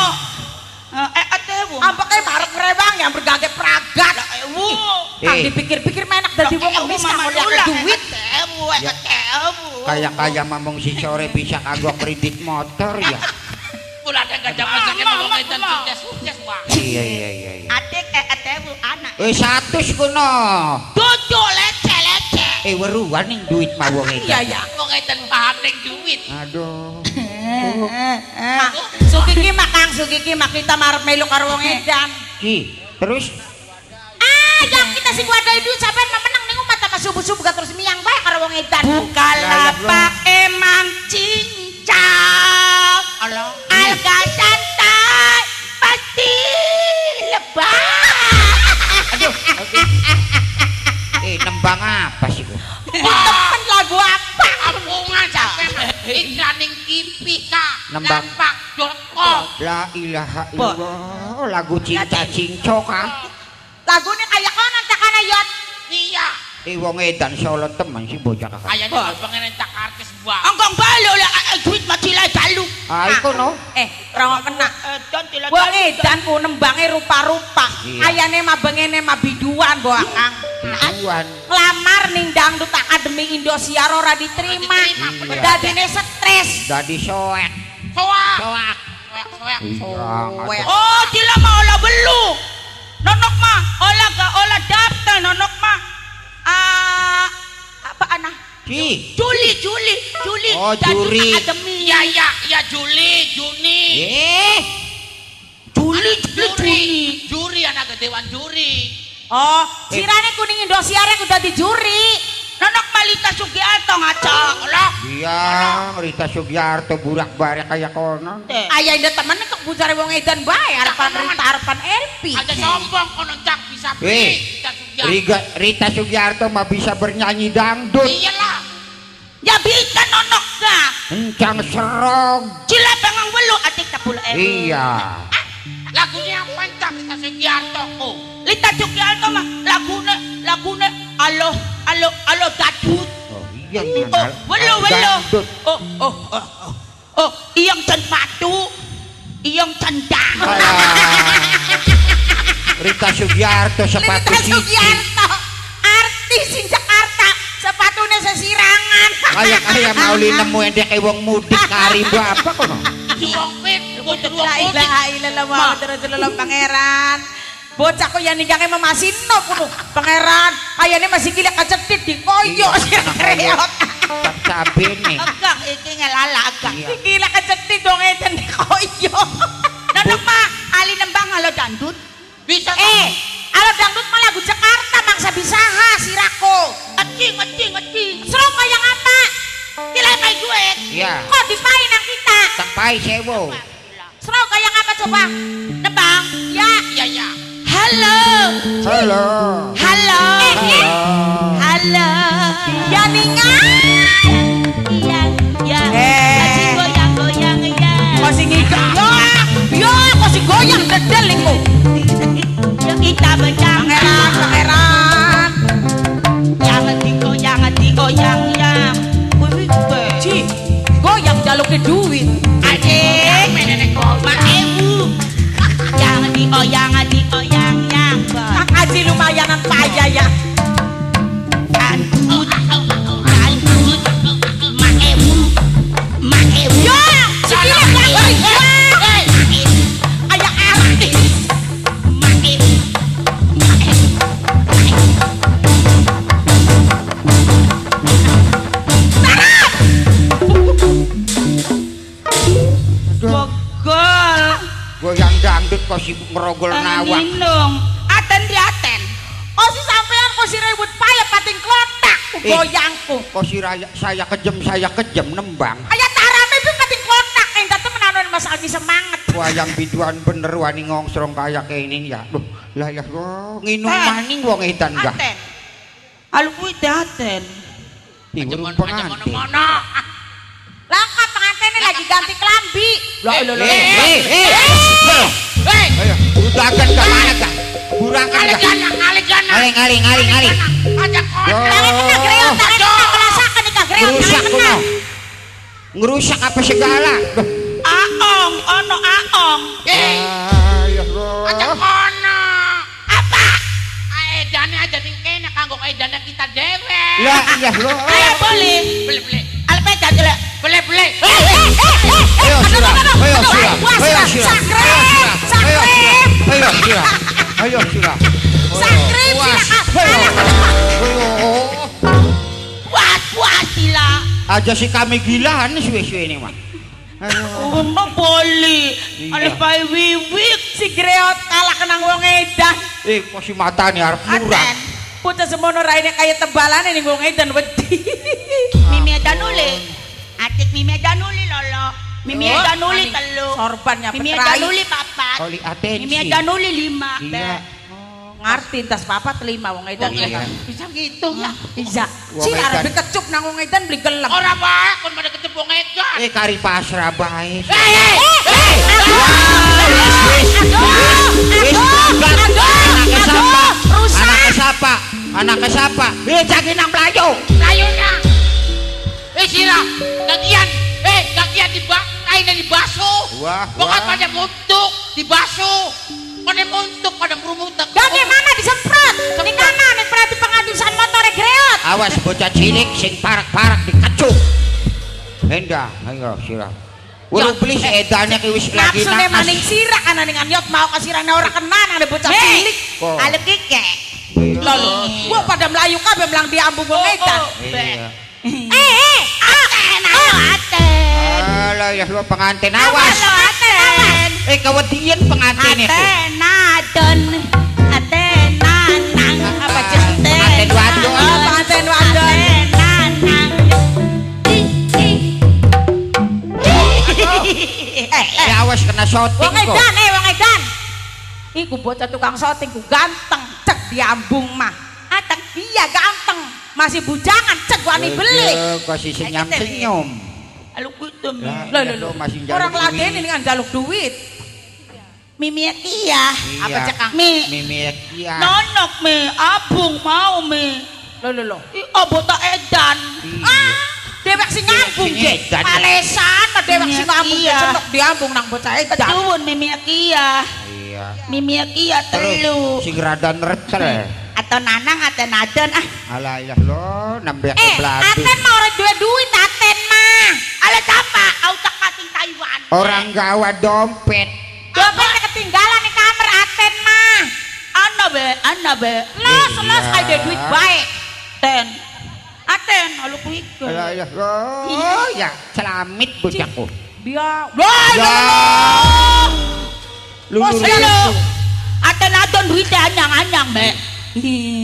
Speaker 7: Eh, atewu.
Speaker 6: Apa kayak marek rewang yang bergage pragat.
Speaker 7: Ewu.
Speaker 6: Kang
Speaker 4: Eh.
Speaker 6: dipikir-pikir menak dadi wong ngemis kang
Speaker 7: Mama
Speaker 6: oleh
Speaker 7: Lula,
Speaker 6: duit.
Speaker 7: Atewu, eh
Speaker 4: Ya. si sore bisa kagok kredit motor ya.
Speaker 1: Gajah wong edan sukses-sukses, Wah.
Speaker 4: Iya iya iya. iya.
Speaker 7: Adik eh atewu anak.
Speaker 4: Eh kuno.
Speaker 7: Tujuh lece
Speaker 4: weruan ning duit mah wong
Speaker 6: Iya
Speaker 4: edan.
Speaker 6: ya.
Speaker 1: Wong edan paham ning duit.
Speaker 4: Aduh.
Speaker 6: Sugiki mak Kang, sugiki mak kita marep melu karo wong edan.
Speaker 4: Ki, terus
Speaker 6: Ah, yang kita sing wadai duit sampean mah menang ning umat apa subuh-subuh gak terus miang bae karo wong edan.
Speaker 7: Bukalapak emang cincang.
Speaker 1: Allah.
Speaker 7: Alga santai pasti lebah.
Speaker 4: eh nembang apa
Speaker 6: Temen lagu apa?
Speaker 1: Aku ngaca. Ikraning kipika. Nembang.
Speaker 4: Nembang.
Speaker 1: Joko.
Speaker 4: La ilaha illallah. Lagu cinta cincok ah.
Speaker 6: Lagune ini kayak kau yot.
Speaker 1: Iya.
Speaker 4: Eh, Iwong edan salat teman sih bocah kakak.
Speaker 1: Kayaknya bapak ngerintak artis
Speaker 7: Angkong balo lah eh, duit macilai dalu.
Speaker 4: Ah, iku no.
Speaker 6: Eh, ora kena.
Speaker 7: Eh,
Speaker 6: Wong edan ku nembange rupa-rupa.
Speaker 4: Iya.
Speaker 6: Ayane mah bengene mah biduan bawa Kang.
Speaker 4: Biduan.
Speaker 6: Ngelamar ning dangdut akademi Indosiar ora diterima.
Speaker 4: Bener.
Speaker 6: Dadine stres.
Speaker 4: Dadi soek.
Speaker 1: Soak.
Speaker 4: Soak.
Speaker 1: Soak, soak.
Speaker 4: Iya,
Speaker 6: Soek.
Speaker 4: ngata.
Speaker 7: Oh, tila mah olah belu. Nonok mah olah ga olah daftar nonok mah. Ah, apa ana?
Speaker 4: Ki.
Speaker 7: Juli, Juli, Juli.
Speaker 4: Oh, juri.
Speaker 1: Iya, iya, iya Juli, Juni.
Speaker 4: Eh,
Speaker 7: Juli, Juli,
Speaker 1: Juri,
Speaker 7: Juli.
Speaker 1: juri anak dewan juri.
Speaker 6: Oh, sirane kuning Indosiar udah dijuri.
Speaker 7: Nonok Malita Sugiarto ngaca.
Speaker 1: Allah.
Speaker 4: iya, Rita Sugiarto burak barek kayak kono.
Speaker 7: Eh,
Speaker 6: Ayah indah temen kok bujare wong edan bae harapan Rita harapan Erpi.
Speaker 1: Ada sombong kono cak bisa sudah.
Speaker 4: Riga, Rita Sugiarto mah bisa bernyanyi dangdut.
Speaker 1: Iyalah.
Speaker 7: ya bisa nonok ga.
Speaker 4: Encang serong.
Speaker 7: Cila pengang welu atik tapul ewu.
Speaker 4: Iya.
Speaker 1: Lagunya apa cak kita Sugiarto oh.
Speaker 7: Lita Sugiarto mah laguna laguna alo alo alo dadut.
Speaker 4: Oh, iya
Speaker 7: Oh, welo welo. Oh oh oh. oh. Oh, iyang can patu. Iyang.
Speaker 4: Alah. Rita Sugiarto sa
Speaker 6: Lita
Speaker 4: Patu City.
Speaker 6: Sugiarto. Artis sin Jakarta. Sepatunya sa sirangan.
Speaker 4: Kaya kaya mauli na mo hindi kay wong mudik kari apa ko no.
Speaker 1: Suwangkit. Kuntut
Speaker 6: La ilaha illallah Muhammad Rasulullah pangeran. Bocah ko yan niya kay mamasin no kuno. Pangeran, ayane masih gila kacetit di koyo
Speaker 4: Iya,
Speaker 6: si
Speaker 4: anak kaya.
Speaker 6: Reot.
Speaker 4: Sabi ni.
Speaker 7: Agak iki ngalala agak.
Speaker 4: Iya.
Speaker 6: Gila kacetit dong edan di koyo.
Speaker 7: Nanok ma ali nembang halo dandut.
Speaker 1: Bisa
Speaker 6: Eh, alo dangdut mah lagu Jakarta mangsa bisa ha sirako.
Speaker 7: Acing acing acing.
Speaker 6: Seru kayak apa?
Speaker 7: Kila pay duit.
Speaker 4: Iya.
Speaker 6: Kok dipain ang kita?
Speaker 4: Sampai sewo.
Speaker 6: Seru kayak apa coba?
Speaker 7: Nembang.
Speaker 6: Ya,
Speaker 1: Iya, iya.
Speaker 7: Halo.
Speaker 4: Halo.
Speaker 7: Halo. Halo.
Speaker 6: Ya ningan.
Speaker 7: Iya. Ya.
Speaker 6: Eh.
Speaker 7: Acing goyang goyang ya.
Speaker 6: Kok sing ngidok yo. Yo, kok sing goyang dedel iku.
Speaker 7: Yang kita berjangan.
Speaker 6: Pangeran, pangeran.
Speaker 7: Jangan digoyang digoyang yang. Wih, wih.
Speaker 6: Ci, goyang jaluknya duit.
Speaker 7: Adik, mak ewu. Jangan dioyang
Speaker 6: Aji lumayanan payah ya.
Speaker 7: Kantut, kantut.
Speaker 6: Yo, sikile nyamper. Kayak artis.
Speaker 7: Mak ewu, mak ewu. Bogol,
Speaker 4: Goyang dangdut kok sibuk ngerogol nawak. Eh.
Speaker 6: goyangku.
Speaker 4: Eh, kok si saya kejem, saya kejem nembang.
Speaker 6: Aya tarame pi penting kotak ente tuh menanon Mas Agi semangat.
Speaker 4: Wayang biduan bener wani ngongsrong kaya kene ya. Loh, lah ya oh, nginumani
Speaker 7: eh.
Speaker 4: hey. wong edan gak.
Speaker 7: Aten. Alu kuwi
Speaker 4: daten.
Speaker 1: Ijo
Speaker 4: mana-mana.
Speaker 1: Lah
Speaker 6: kok pengantene lagi ganti kelambi. Lah lho lho.
Speaker 4: Eh,
Speaker 1: Hei,
Speaker 4: ke mana kah?
Speaker 1: Kali kali.
Speaker 4: Aling, aling, aling, aling.
Speaker 6: Greot.
Speaker 4: Ngerusak kuno. apa segala.
Speaker 7: Aong, ono aong.
Speaker 1: Eh, kono. Apa? Aedane aja ning kene kanggo aedane kita dhewe.
Speaker 4: Lah, iya.
Speaker 7: Ayo boleh.
Speaker 1: Beli beli.
Speaker 7: Alpeda jele.
Speaker 1: Beli beli.
Speaker 6: Eh, eh, eh, eh.
Speaker 4: Ayo,
Speaker 6: Aduh,
Speaker 4: sirah.
Speaker 6: aduh, aduh,
Speaker 4: Ayo, sirah. Ayo,
Speaker 6: sirah.
Speaker 4: Ayo, sirah. Ayo, sirah.
Speaker 6: Sirah.
Speaker 7: Sila.
Speaker 4: Aja si kami gilaan suwe-suwe ini mah.
Speaker 7: Umma boleh.
Speaker 4: Iya.
Speaker 7: Alpay wiwik.
Speaker 6: Si greot kalah kenang wong edan.
Speaker 4: Eh, kok si mata nih harap murah.
Speaker 6: Pucah semono raine kayak tebalan ini wong edan wedi.
Speaker 7: Mimi danuli. Atik mimi danuli lolo. Mimi
Speaker 6: Oh,
Speaker 7: danuli telu.
Speaker 6: sorbannya
Speaker 7: Mimi danuli papat.
Speaker 4: Kali atensi.
Speaker 7: Mimi danuli lima.
Speaker 4: Iya.
Speaker 6: Ngarti tas papa telima wong edan.
Speaker 4: Oh, iya.
Speaker 1: Bisa gitu ya.
Speaker 6: Bisa.
Speaker 4: Wong
Speaker 6: Si arep kecup nang wong edan beli gelem.
Speaker 1: Ora bae kon pada kecepung edan.
Speaker 4: Eh, kari pasrah bae.
Speaker 1: Hei, hei.
Speaker 4: Anak kesapa? Anak kesapa? Anak kesapa? Eh, jagi nang Melayu.
Speaker 1: Layunya. Eh sila, gantian. Eh, gantian di bak, kainnya dibasuh.
Speaker 4: Wah,
Speaker 1: Bukan pada muntuk, dibasuh. Pada muntuk, pada berumutak.
Speaker 6: Bagaimana disemprot? Di kanan nih berarti pengadusan motor greot.
Speaker 4: Awas bocah cilik sing parak-parak dikecup. Hendak, ayo sirah. Udah beli si edannya ki wis lagi nakas.
Speaker 6: maning sirak kan dengan yot mau kasirane ora kenan ada bocah cilik.
Speaker 4: Kok?
Speaker 7: Alu kike.
Speaker 6: Lalu, gua pada melayu kabeh melang diambung wong edan.
Speaker 4: Iya.
Speaker 6: Eh, eh,
Speaker 7: Aten, ayo aten.
Speaker 4: Alah ya lu pengantin
Speaker 7: Awas aten.
Speaker 4: Eh kawedian pengantin itu.
Speaker 7: Aten, aten. Aten, nanang.
Speaker 6: Apa jente?
Speaker 7: Aten,
Speaker 4: wadon.
Speaker 6: Oh, pengantin wadon.
Speaker 7: Aten, nanang.
Speaker 6: eh, eh.
Speaker 4: Ya awas kena shooting
Speaker 6: Wong
Speaker 4: kok.
Speaker 6: edan, eh wong edan. Iku bocah tukang syuting ku ganteng, cek diambung mah. Ateng iya ganteng, masih bujangan, cek wani beli.
Speaker 4: Kasih senyum senyum.
Speaker 7: Alu kutum.
Speaker 4: Ya masih jaluk
Speaker 6: Orang
Speaker 4: duit.
Speaker 6: ladeni dengan jaluk duit.
Speaker 7: Mimi kia.
Speaker 6: Apa
Speaker 4: Iya.
Speaker 6: cekang?
Speaker 7: Mi.
Speaker 4: Mimi ya.
Speaker 7: Nonok mi, abung mau mi.
Speaker 6: Lo lo lo.
Speaker 7: I obota edan.
Speaker 4: Iya.
Speaker 6: Ah, dewek sing ngambung je. Palesan, nah dewek sing ngambung je
Speaker 7: Iya.
Speaker 6: senok diambung nang bocah edan.
Speaker 7: Ketuwun mimi kia.
Speaker 4: Iya. Iya.
Speaker 7: Mimi kia telu.
Speaker 4: Sing rada neretel.
Speaker 7: Atau nanang atau nadon ah.
Speaker 4: Alah ya lo nambah ke
Speaker 6: Eh. Aten mau orang dua duit Aten mah.
Speaker 7: Ala apa? Autak kating Taiwan.
Speaker 4: Orang gawa dompet.
Speaker 6: Dompetnya ketinggalan di kamar Aten mah.
Speaker 7: Ana be, ana be.
Speaker 6: Los,
Speaker 4: Iya.
Speaker 6: los ada duit baik.
Speaker 7: Ten. Aten, alu kuik.
Speaker 4: Alah ya lo. Ya, selamit bocahku.
Speaker 6: Dia,
Speaker 7: Wah,
Speaker 4: Ya. Lu
Speaker 7: Oh,
Speaker 4: lu-.
Speaker 7: Aten nadon duit anyang-anyang be.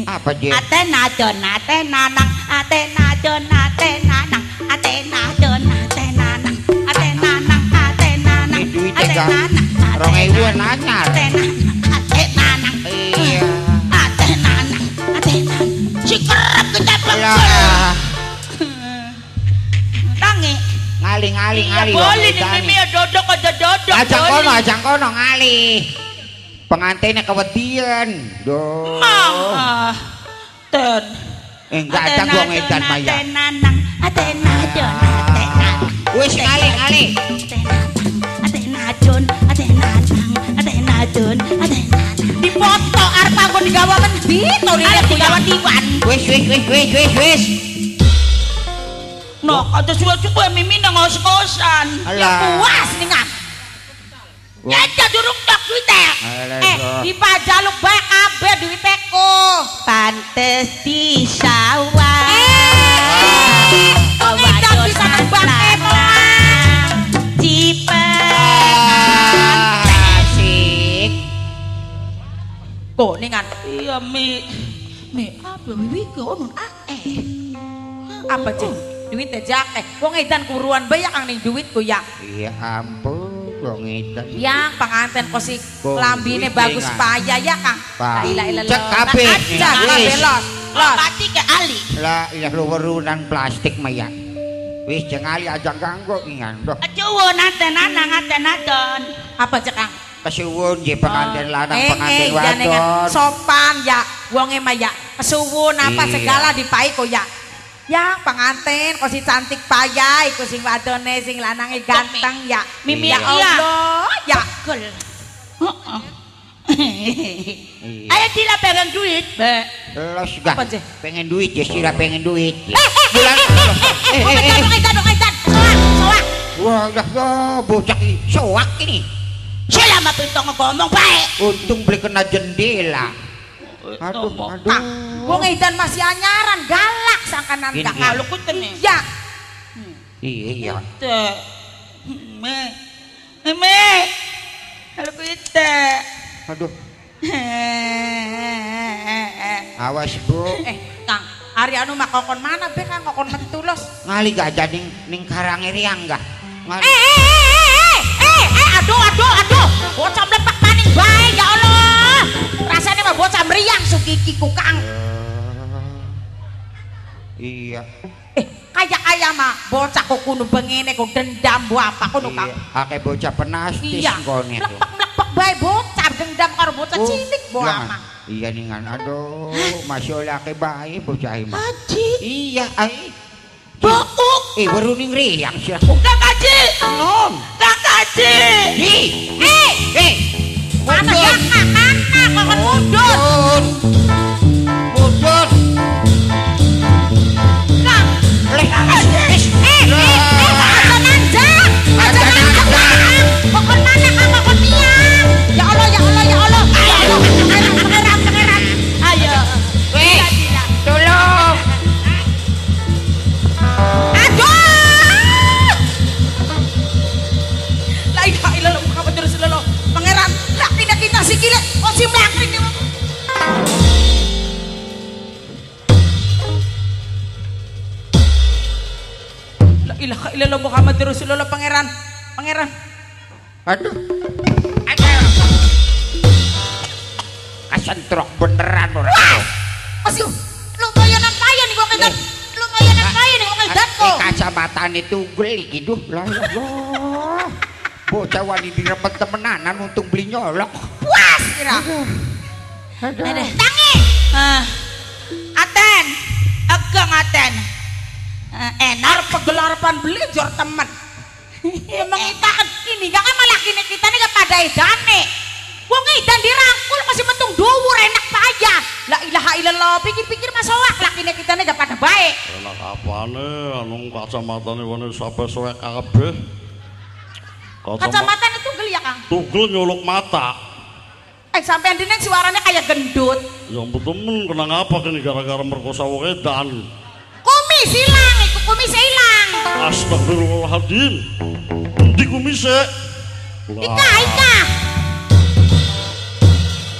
Speaker 4: Apa je?
Speaker 6: Aten nadon, Aten nanang, Aten nadon, Aten nanang, Aten nadon, Aten nanang, Aten nanang, Aten nanang,
Speaker 4: Ini duitnya
Speaker 6: Aten
Speaker 4: gak
Speaker 6: nanang,
Speaker 4: rong
Speaker 6: Aten
Speaker 4: ewu
Speaker 6: nanang,
Speaker 4: nanyar.
Speaker 6: Aten nanang, Aten nanang,
Speaker 4: Iya.
Speaker 6: Aten nanang, Aten nanang.
Speaker 7: Si kerap kita
Speaker 4: Alah.
Speaker 7: Tangi.
Speaker 4: Ngali ngali
Speaker 7: Iya
Speaker 4: ngali.
Speaker 7: boleh
Speaker 4: wong
Speaker 7: nih
Speaker 4: edane.
Speaker 7: Mimi dodok aja dodok.
Speaker 4: Ajang
Speaker 7: boleh.
Speaker 4: kono, ajang kono ngali. pengantinnya kewedian dong
Speaker 7: ah, ah. ten
Speaker 4: eh, enggak ada gua ngedan maya.
Speaker 6: Atena nang. Atena jon ah. atena
Speaker 4: wis kali kali
Speaker 6: atena jon atena nang. Atena jon atena di foto arpa gua digawa mendi
Speaker 7: tolinya digawa tiwan
Speaker 4: wis wis wis wis wis wis.
Speaker 7: No ada suwe-suwe mimin nang ngos-ngosan.
Speaker 6: Ya puas nih ngap
Speaker 7: Ada durung tok duitnya.
Speaker 4: Alah,
Speaker 6: Eh,
Speaker 4: bro.
Speaker 6: di pajaluk bae kabeh duitku.
Speaker 7: Pantes di sawah.
Speaker 6: Eh, kok ngidam bisa nembang emoan.
Speaker 7: Cipen.
Speaker 4: Asik.
Speaker 6: Kok ningan
Speaker 7: Iya Mi. Mi apa Wiwi ke onun eh.
Speaker 6: apa sih? Duit jak eh. Wong edan kuruan bae kang ning duitku ya.
Speaker 4: Iya ampun, wong edan.
Speaker 6: Yang pengantin kok si
Speaker 4: Kok
Speaker 6: lambine bagus
Speaker 4: nggak?
Speaker 6: paya ya kang. La ilaha illallah.
Speaker 4: Cek kabeh.
Speaker 6: Aja
Speaker 4: Wis.
Speaker 6: kabeh los. Los.
Speaker 7: Pati ke Ali.
Speaker 4: Lah, iya lu werunan plastik maya. Wis jangan ali aja ganggu ingan. Doh,
Speaker 7: Acuwo nate nanang nate nadon.
Speaker 6: Apa cek kang?
Speaker 4: kesuwun je pengantin lanang,
Speaker 6: Eh,
Speaker 4: pengantin
Speaker 6: eh, jangan
Speaker 4: wadon.
Speaker 6: sopan ya, wonge mah ya, kesuwun apa
Speaker 4: Iya.
Speaker 6: segala dipai ko ya. Ya, pengantin kok si cantik payah, iku sing wadone sing lanange ganteng ya.
Speaker 7: Mimi
Speaker 6: ya
Speaker 7: iya.
Speaker 6: Allah, ya.
Speaker 7: Gel.
Speaker 4: Iya.
Speaker 7: Ayo tidak pegang duit, Be.
Speaker 4: Los gak? Pengen duit ya, sira pengen duit.
Speaker 6: Eh, eh,
Speaker 4: Bulan.
Speaker 6: eh, eh, eh,
Speaker 4: Eh, eh,
Speaker 6: dong edan, soak, soak.
Speaker 4: Wah, dah dah bocah ini soak ini.
Speaker 7: Selama pintu ngomong baik.
Speaker 4: Untung beli kena jendela. Aduh, aduh.
Speaker 6: Kang, wong edan masih anyaran, galak sangkanan
Speaker 4: Gini,
Speaker 6: kang.
Speaker 4: gini.
Speaker 6: Kalau kuten nih. Ya,
Speaker 4: Iya.
Speaker 7: Te. Me. Me. Kalau kita.
Speaker 4: Aduh, awas bu.
Speaker 6: eh, kang, hari anu mah kokon mana be kang kokon mentulos.
Speaker 4: Ngali gak jadi ning, ning karangiriang gak? Ngali.
Speaker 6: Eh, eh, eh, eh, eh, eh, aduh, aduh, aduh, bocah melepak maning bae, ya Allah. Mah bocah meriang sugiki ku kang.
Speaker 4: Eh, iya.
Speaker 6: Eh, kayak kayak mah bocah kok kuno bengene kok dendam bu apa kuno kang.
Speaker 4: Iya. Ake bocah penastis
Speaker 6: Iya, melepak melepak bae bocah dendam karo bocah
Speaker 4: Oh,
Speaker 6: cilik bu
Speaker 4: jangan.
Speaker 6: ama.
Speaker 4: Iya ningan. Aduh, masya Allah ke baik bocah ima.
Speaker 7: Haji.
Speaker 4: Iya, ay.
Speaker 7: Bouk.
Speaker 4: Eh, baru ning riang sih.
Speaker 7: Kang Haji.
Speaker 4: Non.
Speaker 7: Kang Haji.
Speaker 4: Di. Eh, eh.
Speaker 6: Mana ya mana kokon mundur.
Speaker 4: Mudun. Mudun.
Speaker 6: Kang,
Speaker 4: Leh,
Speaker 6: eh, eh, eh, aja nanjak, aja nanjak. Kokon mana kang illallah Muhammad Rasulullah pangeran. Pangeran.
Speaker 4: Aduh. Aduh. Kasentrok beneran orang.
Speaker 6: Masih lumayan payah nih gua kedan. Lumayan payah nih gua kedan
Speaker 4: Eh,
Speaker 6: kok.
Speaker 4: kacamata itu geli gitu. Lah, ya Allah. Bocah wani diremet temenanan untung beli nyolok.
Speaker 6: Puas kira.
Speaker 4: Aduh.
Speaker 6: Ada tangi.
Speaker 7: Ah. Aten. Agang Aten. Enak.
Speaker 6: Arep pegelaran beli jor temen. Emang kita ini gak kan malah kini kita nih kepada edane. Wong edan dirangkul masih metung dhuwur enak payah. La ilaha illallah, pikir-pikir masawak lakine kita nih gak pada baik.
Speaker 8: Enak apane anu kacamatane wene sampe suwek kabeh. Kacamata
Speaker 6: Kacamata itu gel ya, Kang.
Speaker 8: tugel nyolok mata.
Speaker 6: Eh sampean dinen suaranya kayak gendut.
Speaker 8: Ya ampun temen kena ngapa kini gara-gara merkosa wong edan.
Speaker 6: Kumis hilang, iku kumis hilang.
Speaker 8: Astagfirullahaladzim. Di kumise.
Speaker 6: Ika, ika.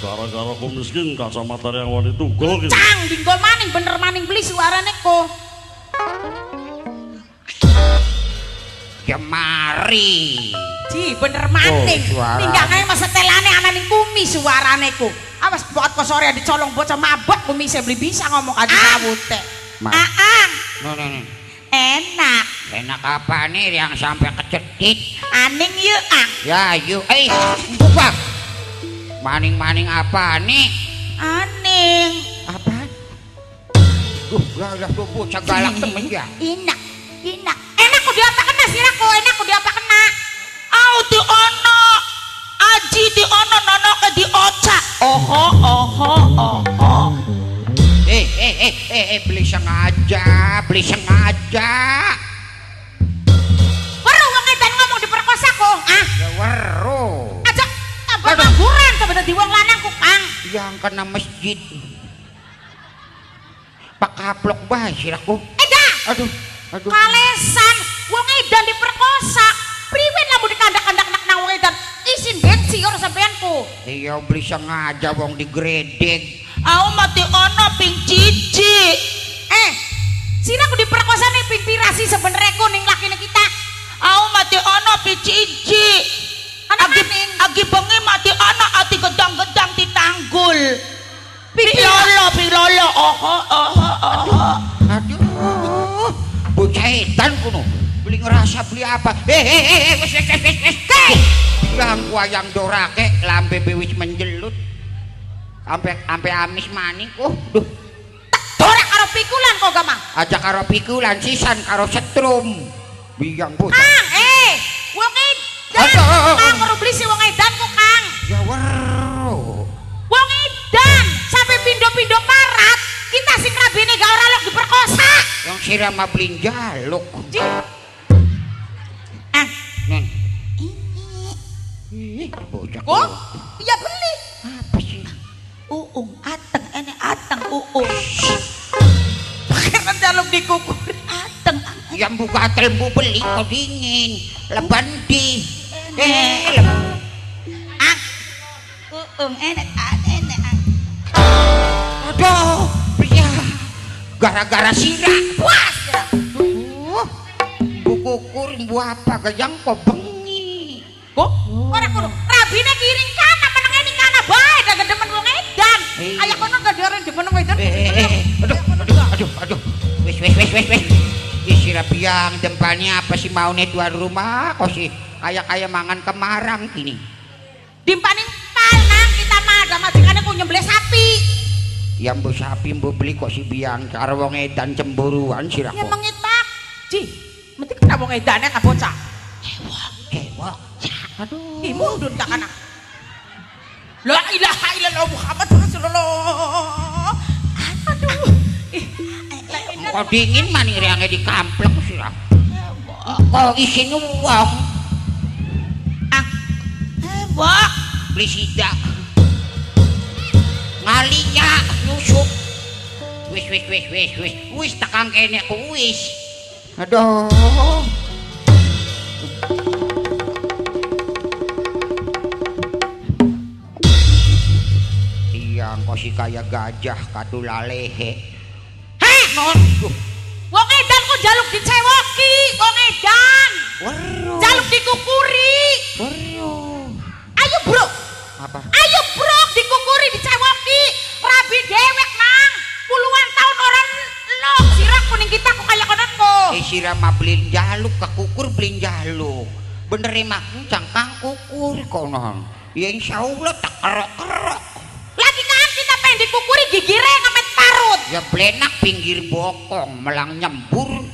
Speaker 8: Gara-gara aku miskin kacamata yang wani tugel gitu.
Speaker 6: Cang, dinggo maning bener maning beli suaranya kok.
Speaker 4: Kemari.
Speaker 6: Ji, bener maning.
Speaker 4: Oh, suara.
Speaker 6: Tinggangane masa telane ana ning kumis suarane ku. Awas buat kok sore dicolong bocah mabok kumisnya beli bisa ngomong adi sawut teh.
Speaker 4: Ma-
Speaker 6: Aang,
Speaker 4: No, no, no.
Speaker 6: Enak.
Speaker 4: Enak apa nih yang sampai kecetit?
Speaker 6: Aning yuk, Ang.
Speaker 4: Ya, yuk. Eh, buka. Maning-maning apa nih?
Speaker 6: Aning.
Speaker 4: Apa? Duh, galah tuh bocah galak temen ya.
Speaker 6: Enak, enak. Enak kok dia apa kena siraku, enak kok dia apa kena.
Speaker 7: Au di ono. Aji di ono nono ke di oca. Oho oho oho.
Speaker 4: Eh, eh, eh, eh, eh, beli sengaja, beli sengaja.
Speaker 6: Baru wong edan ngomong diperkosa kok. Ah,
Speaker 4: Ya weru.
Speaker 6: aja tambah pangguran sebenarnya di wong lanang ku, Kang.
Speaker 4: Yang kena masjid. Pak kaplok bae siraku.
Speaker 6: Eda,
Speaker 4: Aduh, aduh.
Speaker 6: kalesan wong edan diperkosa. Priwen lamun dikandak-kandak nak nang wong edan. Isin bensi ora sampeanku.
Speaker 4: Iya beli sengaja wong digredeg.
Speaker 7: Au mati ono ping cici.
Speaker 6: Eh, sira aku diperkosa nih pimpirasi sebenarnya ku ning lakine kita.
Speaker 7: Au mati ono ping cici. Agi, agi bengi mati ono ati gedang-gedang ditanggul. Pilolo, pilolo, oho, oho, oho.
Speaker 4: Aduh, bocah edan kuno. Beli ngerasa beli apa? Eh, eh, eh, eh, wes, wes, wes, wes, wes. Hei! Yang wayang dorake, lambe bewis menjelut. Sampai sampai amis maning, oh, duh.
Speaker 6: Dorak karo pikulan kok gamang.
Speaker 4: Aja karo pikulan sisan karo setrum. Biang bocah.
Speaker 6: Kang, eh, wong edan. Kang baru beli si wong edan kok, Kang.
Speaker 4: Ya weru.
Speaker 6: Wong edan sampai pindo-pindo parat. Kita sing rabine gak ora lok diperkosa.
Speaker 4: Yang sirama beli jaluk.
Speaker 6: Ah,
Speaker 4: Nen. Ih, bocah.
Speaker 6: kok?
Speaker 4: Buka telembu beli kok dingin. Leban di. Eh, leb-
Speaker 7: ah. Uung, ene, ah, ene, ah.
Speaker 4: Aduh, ya. Gara-gara sirah. Puas ya. Uh, buku kuring bu apa gajang kok bengi.
Speaker 6: Kok? Ora kudu. Rabine kiring kana meneng ini kana bae dagang demen wong edan.
Speaker 4: Iya.
Speaker 6: Aya kono gak demen wong edan.
Speaker 4: Eh, eh, eh, aduh, aduh, aduh, aduh. Wes, wes, wes, wes, wes. Ih, si Rabiang depannya apa sih mau nih tuan rumah kok sih kayak kayak mangan kemarang gini.
Speaker 6: Dimpaning pal nang kita mah ada majikane ku nyembelih sapi.
Speaker 4: Yang bu sapi bu beli kok si biang karo wong edan cemburuan sih
Speaker 6: Ya
Speaker 4: aku.
Speaker 6: mengitak. Ji, mesti kena wong edane ka bocah.
Speaker 4: Kewak. Aduh.
Speaker 6: Ih, mundun tak kana. La ilaha illallah Muhammad Rasulullah. Aduh. Ih,
Speaker 4: Kok dingin maning riangnya di kamplek sih aku. Kok isinya uang
Speaker 6: Ah,
Speaker 7: Wah,
Speaker 4: beli sidak. Ngalinya nyusup. Wis wis wis wis wis wis takang kene ku wis. Aduh. Iya, kok si kayak gajah katulalehe. Non,
Speaker 6: wong edan kok jaluk dicewoki, wong edan.
Speaker 4: weru,
Speaker 6: Jaluk dikukuri.
Speaker 4: weru.
Speaker 6: Ayo, Bro.
Speaker 4: Apa?
Speaker 6: Ayo, Bro, dikukuri dicewoki. Rabi dewek, Mang. Puluhan tahun orang lo sirak kuning kita kok kayak konon kok.
Speaker 4: Eh sirama belin jaluk kekukur belin jaluk. Bener emang cangkang kukur konon. Ya insya Allah tak kerok-kerok.
Speaker 6: Lagi kan kita pengen dikukuri gigire ngamet parut.
Speaker 4: Ya blenak pinggir bokong melang nyembur.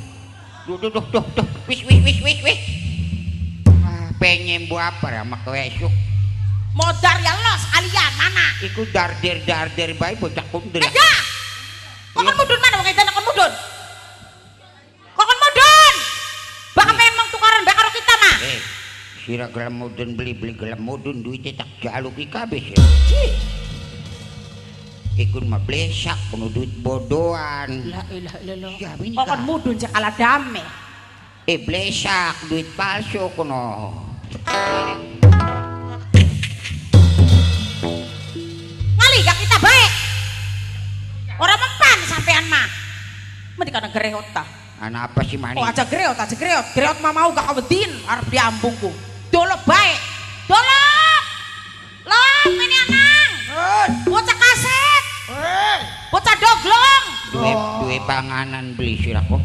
Speaker 4: Duh duh duh duh duh. Wis wis wis wis wis. Ah, pengen bu apa sama kesuk.
Speaker 6: Modar ya lo sekalian mana?
Speaker 4: Iku darder-darder bae bocah kundur.
Speaker 6: Eh dah. Kok kan mudun mana wong edan kon mudun? Kok kon mudun? Bakal memang tukaran bae karo kita mah.
Speaker 4: Eh, sira gelem mudun beli-beli gelem mudun duite tak jaluki kabeh ya. Iku mah blesak kuno duit bodohan.
Speaker 6: La ilaha illallah.
Speaker 4: Ya, ini
Speaker 6: Kok
Speaker 4: kah?
Speaker 6: mudun cek ala dame.
Speaker 4: Eh blesak duit palsu kuno.
Speaker 6: Ngali gak kita baik. Orang mempan sampean mah. Mending kana gereot ta.
Speaker 4: Anak apa sih mani?
Speaker 6: Oh aja greot, aja greot. Greot mah mau gak kawedin arep diambungku. Dolo baik. Dolo. Lah, ini anang. Bocah kaset. Bocah doglong.
Speaker 4: Duwe duwe panganan beli sira kok.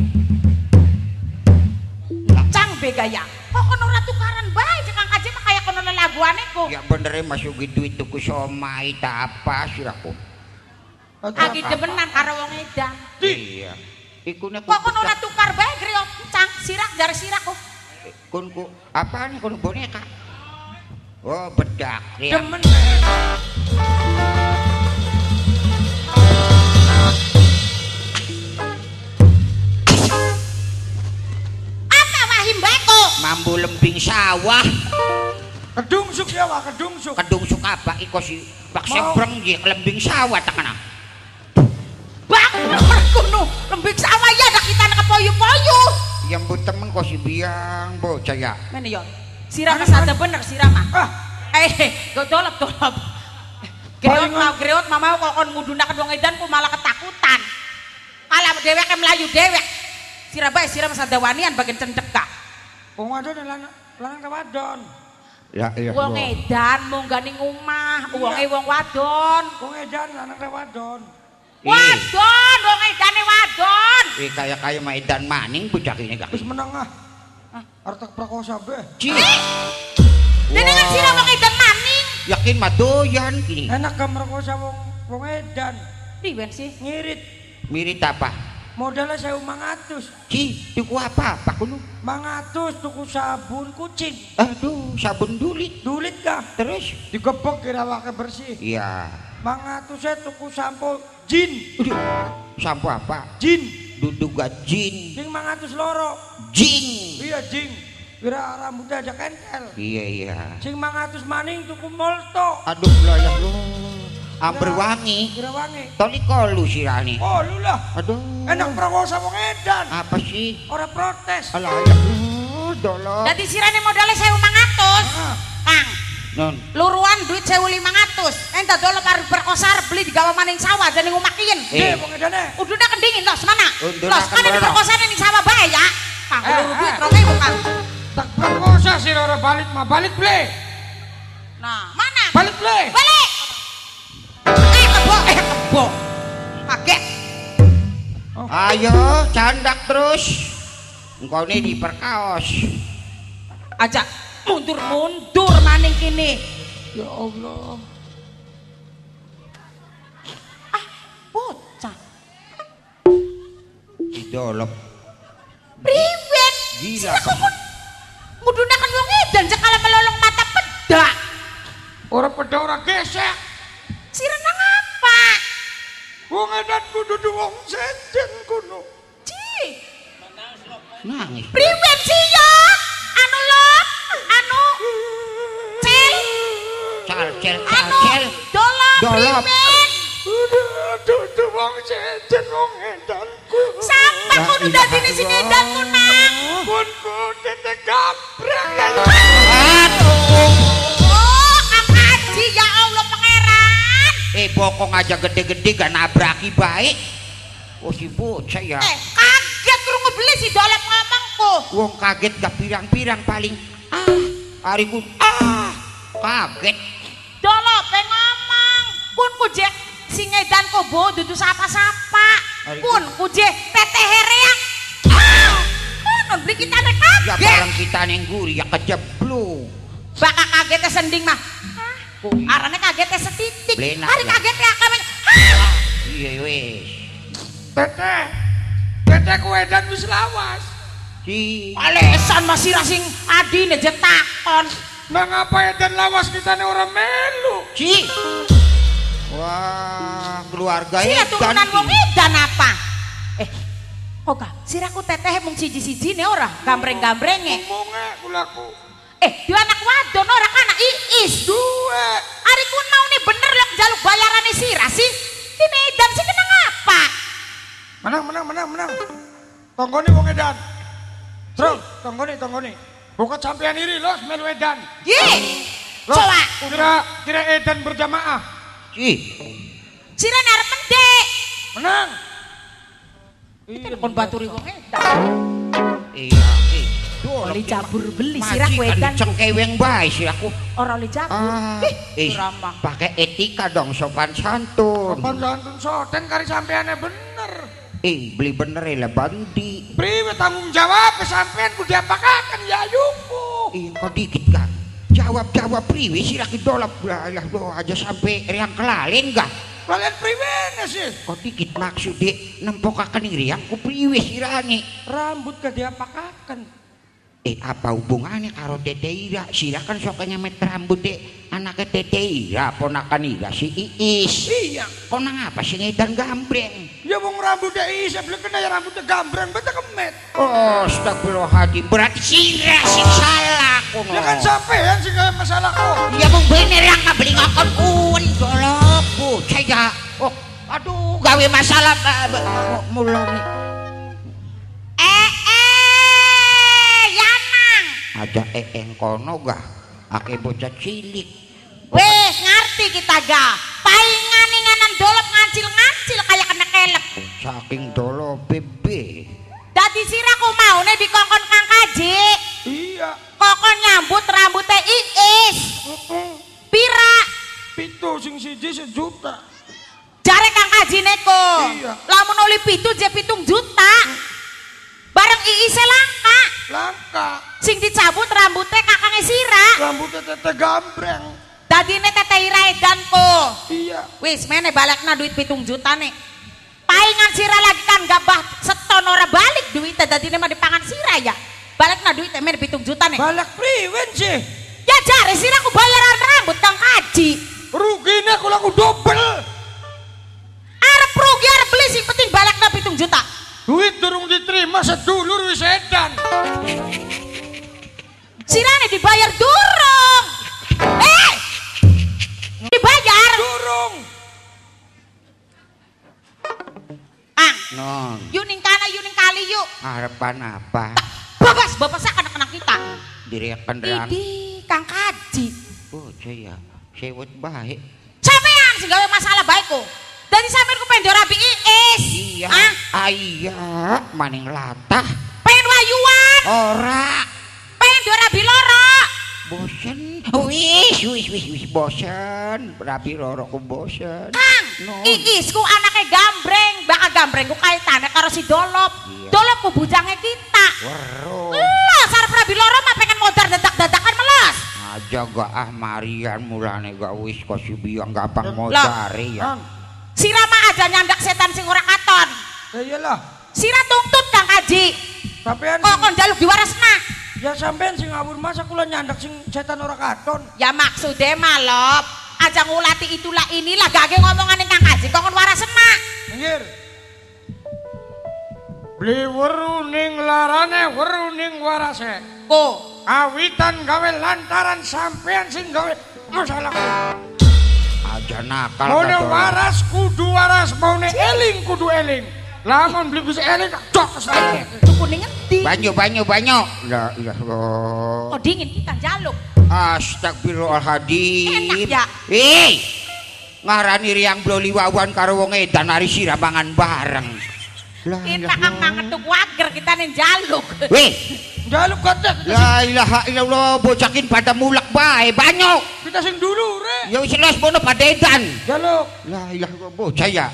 Speaker 6: Cang begaya. Kok kono ora tukaran bae cek Kang Kaji mah kaya kono lelaguane ku.
Speaker 4: Ya bener masuki duit tuku somai tak apa sira kok.
Speaker 6: Agi demenan karo wong edan.
Speaker 4: Iya. Iku nek
Speaker 6: Kok kono ora tukar bae greot cang sirak jar sirak ku.
Speaker 4: kun ku apaan kun boneka? Oh bedak ya.
Speaker 5: Demen.
Speaker 4: Mambu lembing sawah.
Speaker 5: Kedungsuk ya wah kedungsuk.
Speaker 4: Kedung suka apa iko si
Speaker 5: Mau.
Speaker 4: Sebreng ye lembing sawah tak kena.
Speaker 6: Bang, kono lembik sawah ya dak kita nak poyu-poyu.
Speaker 4: Yang bu temen kok si biang bocah ya.
Speaker 6: Mana yo? Sirama sada bener sirama.
Speaker 5: Ah,
Speaker 6: Eh, go dolop dolop. Greot mau greot mama kok kon ngudunaken wong edan ku malah ketakutan. Kalah dewek melayu dewek. Sira bae sira masa dawanian bagian cendek gak.
Speaker 5: Wong wadon ya lanang lanang ta wadon.
Speaker 4: Ya iya.
Speaker 6: Wong edan munggah ning omah, wonge wong wadon.
Speaker 5: Wong edan lanang ta wadon.
Speaker 6: Wadon, wong edane wadon.
Speaker 4: Eh kaya kaya maedan maning bocah ini gak.
Speaker 5: Wis meneng ah. Artek prakosa be.
Speaker 4: Ci.
Speaker 6: Dengan sira wong edan maning.
Speaker 4: Yakin mah doyan kini.
Speaker 5: Enak ka merkosa wong wong edan.
Speaker 6: Riben sih.
Speaker 5: Ngirit.
Speaker 4: Mirip apa?
Speaker 5: Modalnya saya mangatus.
Speaker 4: Ci, tuku apa? Pak kuno.
Speaker 5: Mangatus tuku sabun kucing.
Speaker 4: Aduh, sabun dulit.
Speaker 5: Dulit kah?
Speaker 4: Terus?
Speaker 5: Digebek kira wake bersih.
Speaker 4: Iya.
Speaker 5: Mangatus saya tuku sampo jin.
Speaker 4: Udah. Sampo apa?
Speaker 5: Jin.
Speaker 4: Duduk gak jin.
Speaker 5: Sing mangatus loro.
Speaker 4: Jing.
Speaker 5: Iya jing. Kira rambutnya aja kentel.
Speaker 4: Iya iya.
Speaker 5: Sing mangatus maning tuku molto.
Speaker 4: Aduh lah ya. Amber wangi.
Speaker 5: Kira wangi.
Speaker 4: Toli kolu sirani.
Speaker 5: Oh lu lah.
Speaker 4: Aduh.
Speaker 5: Enak prakosa wong edan.
Speaker 4: Apa sih?
Speaker 5: Ora protes.
Speaker 4: Alah ya. Oh, dolok.
Speaker 6: Dadi sirane modalnya 1500.
Speaker 5: Ah,
Speaker 6: Kang,
Speaker 4: Non.
Speaker 6: luruan duit 1500. Enta dolop arep berkosar beli digawa maning sawah dan ning omakin.
Speaker 5: Deh
Speaker 4: Eh,
Speaker 5: wong edane.
Speaker 6: Udah kendingin los mana?
Speaker 4: Akan
Speaker 6: mana di perkosaan ning sawah bae ya. Kang,
Speaker 5: Eh,
Speaker 6: luru duit
Speaker 5: eh.
Speaker 6: 2000 Kang.
Speaker 5: Tak prakosa sih ora balik mah balik ble.
Speaker 6: Nah, mana?
Speaker 5: Balik ble.
Speaker 6: Balik. Kebo. Kaget.
Speaker 4: Ayo, candak terus. Engkau ini diperkaos.
Speaker 6: Aja mundur-mundur maning kini.
Speaker 5: Ya Allah.
Speaker 6: Ah, bocah.
Speaker 4: Didolop.
Speaker 6: Priwet.
Speaker 4: Gila,
Speaker 6: kok ngudunakan wong edan sekala melolong mata pedak.
Speaker 5: Ora pedha ora gesek.
Speaker 6: Sira nang apa?
Speaker 5: Wong edan kudu dudu wong sejen kuno.
Speaker 6: Ci.
Speaker 4: Nangis.
Speaker 6: Priwet sih ya? Anu lo, anu cel,
Speaker 4: Cal, cel, cal,
Speaker 6: anu
Speaker 4: cel.
Speaker 6: dolop,
Speaker 4: Dolop.
Speaker 5: wong sejen wong edan
Speaker 4: La
Speaker 6: kudu dadi di sini
Speaker 4: illallah.
Speaker 6: dan kunang.
Speaker 5: Pun ku tete gabrek.
Speaker 4: Bokong aja gede-gede gak nabraki baik. Oh, si bocah ya.
Speaker 6: Eh, kaget kurang beli si dolop ngomongku.
Speaker 4: Wong kaget gak pirang-pirang paling. Ah, hari ku. Ah, kaget.
Speaker 6: Dolop eh, ngomong. Pun ku je sing edan ko bo dudu sapa-sapa. Pun ku je teteh hereang. Ah, konon beli kita nek
Speaker 4: Ya
Speaker 6: kaget.
Speaker 4: barang kita nengguri ya kejeblu.
Speaker 6: Baka kagetnya sending mah. Arane kagetnya setitik.
Speaker 4: Blenak
Speaker 6: Hari
Speaker 4: ya.
Speaker 6: kagetnya kami. Hah?
Speaker 4: Iya wes.
Speaker 5: Tete. Tete ku edan wis lawas.
Speaker 4: Si
Speaker 6: Alesan masih rasing adine jetakon.
Speaker 5: Nah ngapa edan lawas kita nih orang melu?
Speaker 4: Ci. Wah, keluarga
Speaker 6: Sira
Speaker 4: edan
Speaker 6: turunan wong edan apa? Eh, kok gak? Siraku teteh mung siji-siji nih ora, gambreng-gambrenge.
Speaker 5: Ngomongnya kulaku.
Speaker 6: Eh, dua anak wadon ora anak iis.
Speaker 5: Dua.
Speaker 6: Ari kun mau nih bener lek jaluk bayarane sira sih. Ini edan sih kena ngapa?
Speaker 5: Menang, menang, menang, menang. Tonggoni wong edan. Terus, tonggoni, tonggoni. Bukan sampean iri los melu edan.
Speaker 6: Ye.
Speaker 5: Los,
Speaker 6: Coba,
Speaker 5: Kira, kira edan berjamaah.
Speaker 4: Ci.
Speaker 6: sira arep mendek.
Speaker 5: Menang.
Speaker 6: Iki kon baturi wong edan.
Speaker 4: Iya,
Speaker 6: Oli jabur beli sira ku
Speaker 4: Majikan
Speaker 6: edan.
Speaker 4: cengkeweng bae siraku.
Speaker 6: Ora oli jabur.
Speaker 4: Ah,
Speaker 6: Ih,
Speaker 4: eh, pakai etika dong sopan santun.
Speaker 5: Kapan santun soten kari sampeannya bener.
Speaker 4: Eh, beli bener ya bandi.
Speaker 5: Priwe tanggung jawab sampean ku diapakakan ya yuku.
Speaker 4: Eh, kau dikit kan? Jawab-jawab priwe sih laki dolap lah do aja sampai riang kelalin gak?
Speaker 5: Kalian priwe sih?
Speaker 4: Kau dikit maksud dek nempokakan riang ku priwe sirani.
Speaker 5: Rambut ke diapakakan.
Speaker 4: Eh apa hubungannya karo Tete Ira? Sira kan sokanya met rambut dek anaknya Tete Ira ponakan Ira si Iis.
Speaker 5: Iya.
Speaker 4: Kau nang apa sih ngedan gambreng?
Speaker 5: Ya wong rambutnya isa belum kena ya rambutnya gambreng betul kemet.
Speaker 4: Oh, astagfirullahaladzim. Berarti sira sing salah kuno.
Speaker 5: Ya kan sampean sih kayak masalah kok.
Speaker 4: Ya mung bener yang ngabeli ngakon kun dolop bu saya oh aduh gawe masalah mulai ada eeng kono gak ake bocah cilik
Speaker 6: Wes ngerti kita ga. Palingan inganan dolop ngancil-ngancil kayak kena kelep.
Speaker 4: saking dolop bebe
Speaker 6: Dadi siraku mau nih dikongkon Kang Kaji.
Speaker 5: Iya.
Speaker 6: Kokon nyambut rambutnya Iis. Pira.
Speaker 5: Pitu sing siji sejuta.
Speaker 6: Jare Kang Kaji neko.
Speaker 5: Iya.
Speaker 6: Lamun oli pitu je pitung juta. Bareng Iis langka.
Speaker 5: Langka.
Speaker 6: Sing dicabut rambutnya kakangnya sira.
Speaker 5: Rambutnya tete gambreng.
Speaker 6: Dadi ne teteh ira edanku.
Speaker 5: Iya.
Speaker 6: Wis mene balekna duit pitung juta nih. Palingan sira lagi kan gabah seton ora balik duitnya dadi ne mah dipangan sira ya. Balekna duitnya mene pitung juta nih.
Speaker 5: Balak priwen sih.
Speaker 6: Ya jare sira aku bayaran rambut Kang Kaji.
Speaker 5: Ruginya kalau aku double.
Speaker 6: Arep rugi arep beli sing penting balekna pitung juta.
Speaker 5: Duit durung diterima sedulur wis edan.
Speaker 6: Sirane dibayar durung. Eh! Dibayar.
Speaker 5: Durung.
Speaker 6: Ang,
Speaker 4: non
Speaker 6: yuning kana yuning kali yuk.
Speaker 4: harapan apa
Speaker 6: Babas, bapak anak-anak kita.
Speaker 4: diriakan rang
Speaker 6: Idi, Kang Kaji.
Speaker 4: oh saya sewet baik
Speaker 6: Sampean sing gawe masalah baikku. Dari sampean ku pengen rabi iis.
Speaker 4: iya
Speaker 6: Ah,
Speaker 4: ah, iya maning latah
Speaker 6: pengen wayuan,
Speaker 4: ora
Speaker 6: pengen rabi loro.
Speaker 4: bosen wis wis wis wis bosen rapi roro ku bosen
Speaker 6: Kang,
Speaker 4: No.
Speaker 6: iis ku anaknya gambreng, bakal gambreng ku kaitannya karo si Dolop.
Speaker 4: Iya.
Speaker 6: Dolop ku bujangnya kita.
Speaker 4: Wero
Speaker 6: Lah, sarep rabi loro mah pengen modar dadak-dadakan melas.
Speaker 4: aja gak ah Marian mulane gak wis kok si biang gampang
Speaker 6: Lah.
Speaker 4: modare ya
Speaker 5: Ang.
Speaker 6: Sirama aja nyandak setan sing ora katon.
Speaker 5: Ya iyalah.
Speaker 6: Sira tuntut Kang Kaji.
Speaker 5: Sampean
Speaker 6: Kok kon jaluk diwarasna.
Speaker 5: ya sampean sing ngawur masa kula nyandak sing setan ora katon.
Speaker 6: Ya maksudnya malop. Aja ngulati itulah inilah gage ngomongan yang Kang Kaji kok kon warasna.
Speaker 5: Minggir. Beli weruning larane weruning warase.
Speaker 6: Ko,
Speaker 5: Awitan gawe lantaran sampean sing gawe masalah.
Speaker 4: Aja nakal
Speaker 5: Mau ne
Speaker 4: kata orang.
Speaker 5: waras kudu waras, mau ne eling kudu eling. Lamun beli bisa eling cok saya.
Speaker 6: itu kuning ngendi?
Speaker 4: banyu banyu banyu la ilah Allah
Speaker 6: Oh dingin kita jaluk.
Speaker 4: Astagfirullahaladzim
Speaker 6: Enak ya?
Speaker 4: Eh ngarani riang bloli wawan karo wong edan ari sira mangan bareng La
Speaker 6: Kita mangan tuh wager kita nih jaluk.
Speaker 4: Weh
Speaker 5: Jaluk kata
Speaker 4: La ilaha illallah bocakin pada mulak bae banyu
Speaker 5: kita sing dulu re.
Speaker 4: Ya wis les bono pada edan
Speaker 5: Jaluk.
Speaker 4: La ilaha illallah bocah ya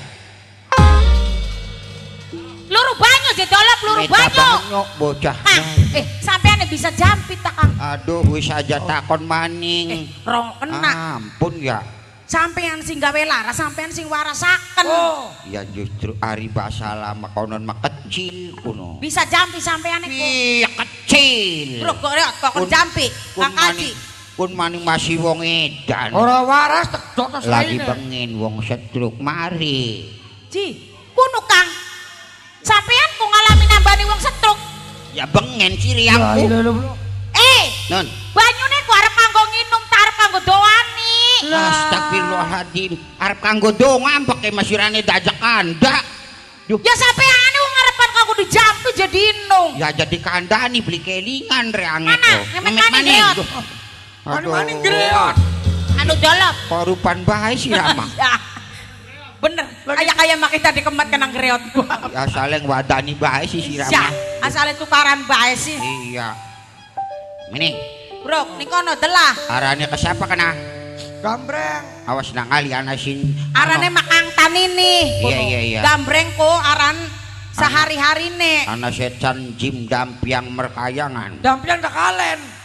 Speaker 6: Luru banyu je dolop luru banyu.
Speaker 4: banyu bocah
Speaker 6: Kang, eh sampean bisa jampit tak Kang?
Speaker 4: Aduh wis aja takon
Speaker 6: Eh,
Speaker 4: maning
Speaker 6: rong kena.
Speaker 4: Ampun ya
Speaker 6: Sampean sing gawe lara, sampean sing warasaken.
Speaker 5: Oh,
Speaker 4: Ya justru ari basa lama konon mah kecil kuno.
Speaker 6: Bisa jampi sampean iku.
Speaker 4: Iya kecil.
Speaker 6: Bro, kok kok jampi. Kang Kaji.
Speaker 4: Kun maning masih wong edan.
Speaker 5: Ora waras tegok
Speaker 4: Lagi bengen wong setruk mari.
Speaker 6: Ji, kuno Kang. Sampean ku ngalami nambani wong setruk.
Speaker 4: Ya bengen
Speaker 5: Ya
Speaker 4: siriamku.
Speaker 5: iya lho, Bro.
Speaker 6: Eh,
Speaker 4: Nun.
Speaker 6: banyune ku arep kanggo nginum ta arep kanggo doani.
Speaker 4: Astagfirullahaladzim. Arep kanggo donga pakai masirane dajak anda. Duh.
Speaker 6: Ya sampean wong ngarepan kanggo dijampi jadi inung.
Speaker 4: Ya jadi kandani beli kelingan reange
Speaker 6: Mana?
Speaker 4: ko.
Speaker 6: Ngemet maning
Speaker 4: Duh.
Speaker 5: Maning-maning greot.
Speaker 6: Anu dolop.
Speaker 4: Parupan bae si Rama.
Speaker 6: Ya. Bener, kayak kayak makita dikemat kenang greot gua.
Speaker 4: ya saleng wadani bae si si
Speaker 6: Ya,
Speaker 4: Rama.
Speaker 6: asale tukaran bae sih.
Speaker 4: Iya. Mini,
Speaker 6: Bro, ning kono delah.
Speaker 4: arane ke siapa kena?
Speaker 5: Gambreng.
Speaker 4: Awas nang ali anasin.
Speaker 6: Arane makang tanini.
Speaker 4: Iya, iya, iya.
Speaker 6: Gambreng ko aran sehari-hari nih.
Speaker 4: Ana setan jim dampiang merkayangan.
Speaker 5: Dampian tak kalen.
Speaker 4: Ih,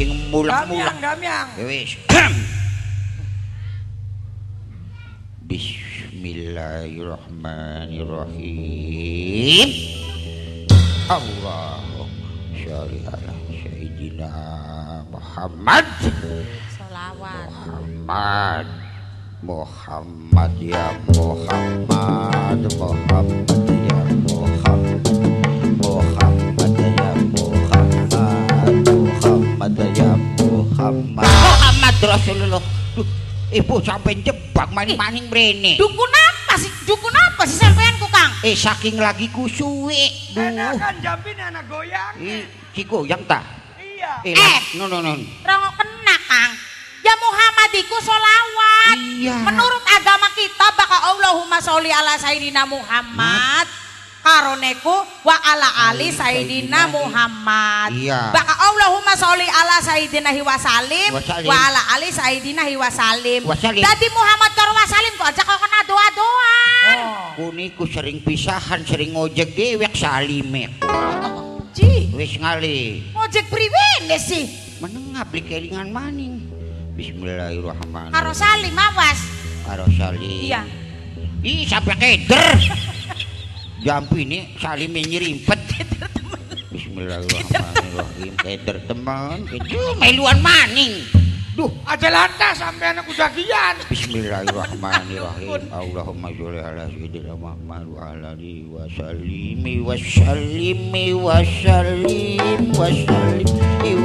Speaker 4: sing mulak-mulak.
Speaker 5: Gamyang, gamyang.
Speaker 4: Ya wis. Bismillahirrahmanirrahim. Allahumma sholli ala sayyidina Muhammad.
Speaker 6: Selawat.
Speaker 4: Muhammad. Muhammad ya Muhammad. Muhammad. Muhammad ya Muhammad. Muhammad Rasulullah. Duh, ibu sampai jebak maning-maning brene.
Speaker 6: Dukun apa sih? Dukun apa sih sampean ku Kang?
Speaker 4: Eh saking lagi kusuwe.
Speaker 5: Enakan jampin anak goyang.
Speaker 4: Ih, si goyang ta?
Speaker 5: Iya.
Speaker 4: Eh,
Speaker 6: Eh.
Speaker 4: no no no.
Speaker 6: Rongo kena Kang. Ya Muhammad iku solawat.
Speaker 4: Iya.
Speaker 6: Menurut agama kita bakal Allahumma sholli ala Sayyidina Muhammad. Karoneku wa ala ali Sayyidina Muhammad.
Speaker 4: Iya.
Speaker 6: Bakal Allahumma sholli ala Sayyidina Hiwasalim.
Speaker 4: Wasalim.
Speaker 6: Wa ala ali Sayyidina Hiwasalim.
Speaker 4: Wasalim.
Speaker 6: Dadi Muhammad karo Wasalim kok aja kok kena doa-doa.
Speaker 4: Kuniku sering pisahan, sering ngojek dewek salime.
Speaker 6: Ji,
Speaker 4: Wis ngali.
Speaker 6: ngojek priwene sih.
Speaker 4: Menengah beli kelingan maning. Bismillahirrahmanirrahim.
Speaker 6: Karo Salim awas.
Speaker 4: Karo salim.
Speaker 6: Iya.
Speaker 4: Ih, sampai keder. Jampi ini salime nyerimpet. Bismillahirrahmanirrahim. Keder teman. Itu meluan maning. Duh,
Speaker 5: Aja lantas sampai anak udagian.
Speaker 4: Bismillahirrahmanirrahim. Allahumma sholli ala sayyidina Muhammad wa ala alihi wa sallimi wa sallimi wa sallim wa sallim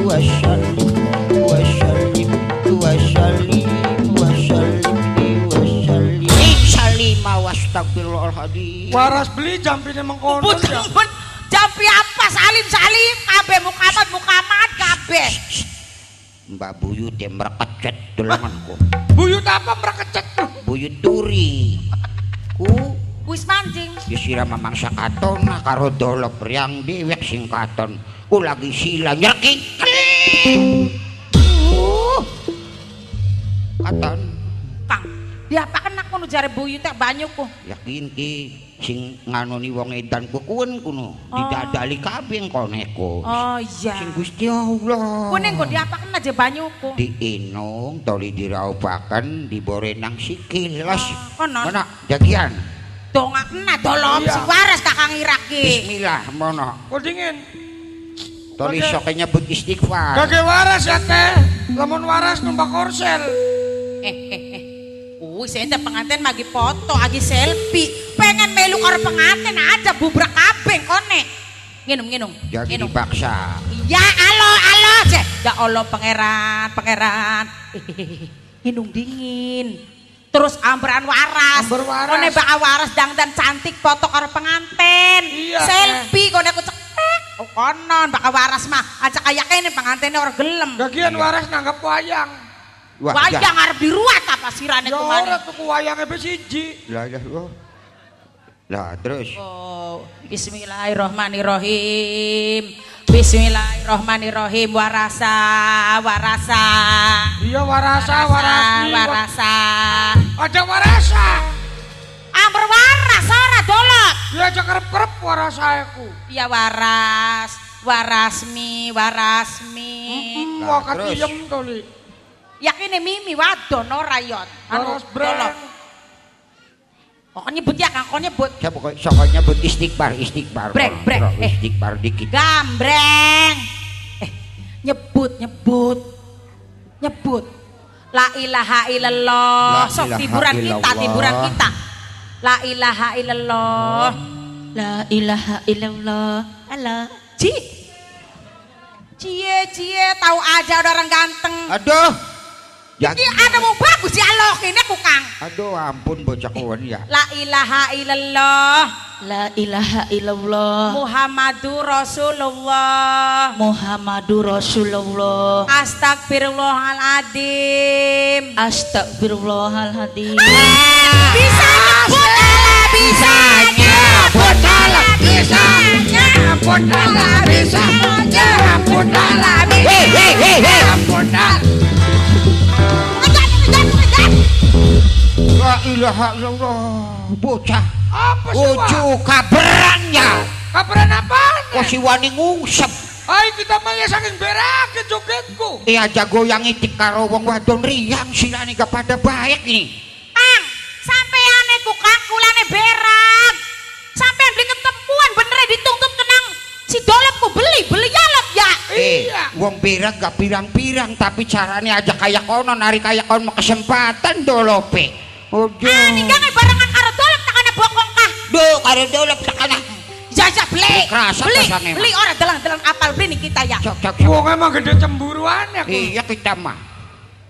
Speaker 4: wa sallim wa sallim wa sallim wa sallim astagfirullahaladzim.
Speaker 5: Waras beli
Speaker 6: Put,
Speaker 5: ya.
Speaker 6: put, jampi apa salim salim kabeh mukamat mukamat kabeh.
Speaker 4: Mbak Buyut yang merekecet dolanganku.
Speaker 5: Buyut apa merekecet?
Speaker 4: Buyut turi. Ku
Speaker 6: Wis mancing.
Speaker 4: disiram mamang sakaton karo dolop riang dewek sing katon ku lagi sila nyerking uh katon
Speaker 6: diapakan aku nu jare buyu teh banyu ku.
Speaker 4: yakin ki sing nganoni wong edan ku kuwen kuno
Speaker 6: Oh.
Speaker 4: didadali kabeh koneko
Speaker 6: Oh iya.
Speaker 4: sing Gusti Allah
Speaker 6: Kuning kok diapakan aja banyu ku.
Speaker 4: diinung toli diraupaken diborenang sikil las
Speaker 6: Oh, konon.
Speaker 4: mana jagian
Speaker 6: Dongak kena dolom
Speaker 5: Iya.
Speaker 6: si waras kakang iraki.
Speaker 4: bismillah mono
Speaker 5: Kok dingin?
Speaker 4: toli sok nyebut istighfar
Speaker 5: Kagak waras ya teh. Lamun waras numpak korsel.
Speaker 6: Eh eh. Wih, saya ente pengantin lagi foto, lagi selfie. Pengen melu karo pengantin aja bubrak kabeh kone. Nginum nginum.
Speaker 4: jadi
Speaker 6: Nginum.
Speaker 4: dipaksa
Speaker 6: Ya alo alo je. Ya Allah pangeran, pangeran. Minum dingin. Terus amberan waras.
Speaker 5: Amber waras.
Speaker 6: Kone bakal waras dangdan cantik foto karo pengantin.
Speaker 5: Iya,
Speaker 6: Selfie kone aku cekrek. Oh konon bakal waras mah. Aja kayak ini pengantinnya orang gelem.
Speaker 5: Gagian waras nanggap wayang.
Speaker 4: Wah,
Speaker 6: Wayang arep diruat apa sirane
Speaker 5: Ya
Speaker 6: ke mana?
Speaker 5: ora tuku wayangnya besiji.
Speaker 4: Lah lah lah. Lah terus
Speaker 6: Oh, Bismillahirrohmanirrohim. Bismillahirrohmanirrohim. Warasa, warasa.
Speaker 5: Iya warasa, warasi.
Speaker 6: warasa.
Speaker 5: Ada warasa.
Speaker 6: Amber waras ora dolot.
Speaker 5: Ya aja kerep-kerep warasa aku.
Speaker 6: Ya waras, warasmi, warasmi.
Speaker 5: Wah
Speaker 4: terus.
Speaker 5: katiem toli.
Speaker 6: Yakine mimi wadon ora yot. Anu,
Speaker 5: breng.
Speaker 6: dolot. Kok nyebut ya Kang, kok nyebut.
Speaker 4: saya pokoknya soknya nyebut istighfar istighfar.
Speaker 6: Brek, brek,
Speaker 4: Terus
Speaker 6: eh.
Speaker 4: Istighfar dikit.
Speaker 6: Gambreng. Eh, nyebut, nyebut. nyebut la ilaha illallah
Speaker 4: La
Speaker 6: sok tiburan kita tiburan kita la ilaha illallah
Speaker 7: La ilaha illallah. Allah.
Speaker 6: Ci cie cie tahu aja udah orang ganteng
Speaker 4: Aduh. Ya,
Speaker 6: ini ada mau bagus dialog ini aku kang
Speaker 4: aduh ampun bocah kawan ya.
Speaker 6: la ilaha illallah
Speaker 7: La ilaha illallah.
Speaker 6: Muhammadur Rasulullah
Speaker 7: Muhammadur Rasulullah.
Speaker 6: Astagfirullahaladzim
Speaker 7: Astagfirullahaladzim.
Speaker 6: Bisa nyebut Allah bisa nyebut Allah bisa nyebut Allah bisa nyebut Allah bisa
Speaker 4: Hei hei hei hei. La ilaha illallah. Bocah.
Speaker 5: Apa sih,
Speaker 4: kabaran ya.
Speaker 5: Kabaran apaan?
Speaker 4: Kok si wani ngungsep.
Speaker 5: Ay, kita mah ya saking berake jogetku.
Speaker 4: Iya jago yang itik karo wong wadon riang silane gak pada baik ini.
Speaker 6: Ang, sampean ku kang kulane berak. Sampean beli ketempuan bener dituntut kenang si dolopku beli, beli yalop ya.
Speaker 4: Eh,
Speaker 5: Iya.
Speaker 4: wong berak gak pirang-pirang tapi caranya aja kayak kono nari kayak kono kesempatan dolope. Ojo.
Speaker 6: Ah, nih gange barengan karo dolop takane bokong kah.
Speaker 4: Duh, karo dolop sakana.
Speaker 6: Jajak beli,
Speaker 4: Kerasa
Speaker 6: beli, beli orang dalang-dalang apal beli nih kita ya.
Speaker 4: Cok cok cok.
Speaker 5: Wong emang gede cemburuan ya.
Speaker 4: Iya kita mah.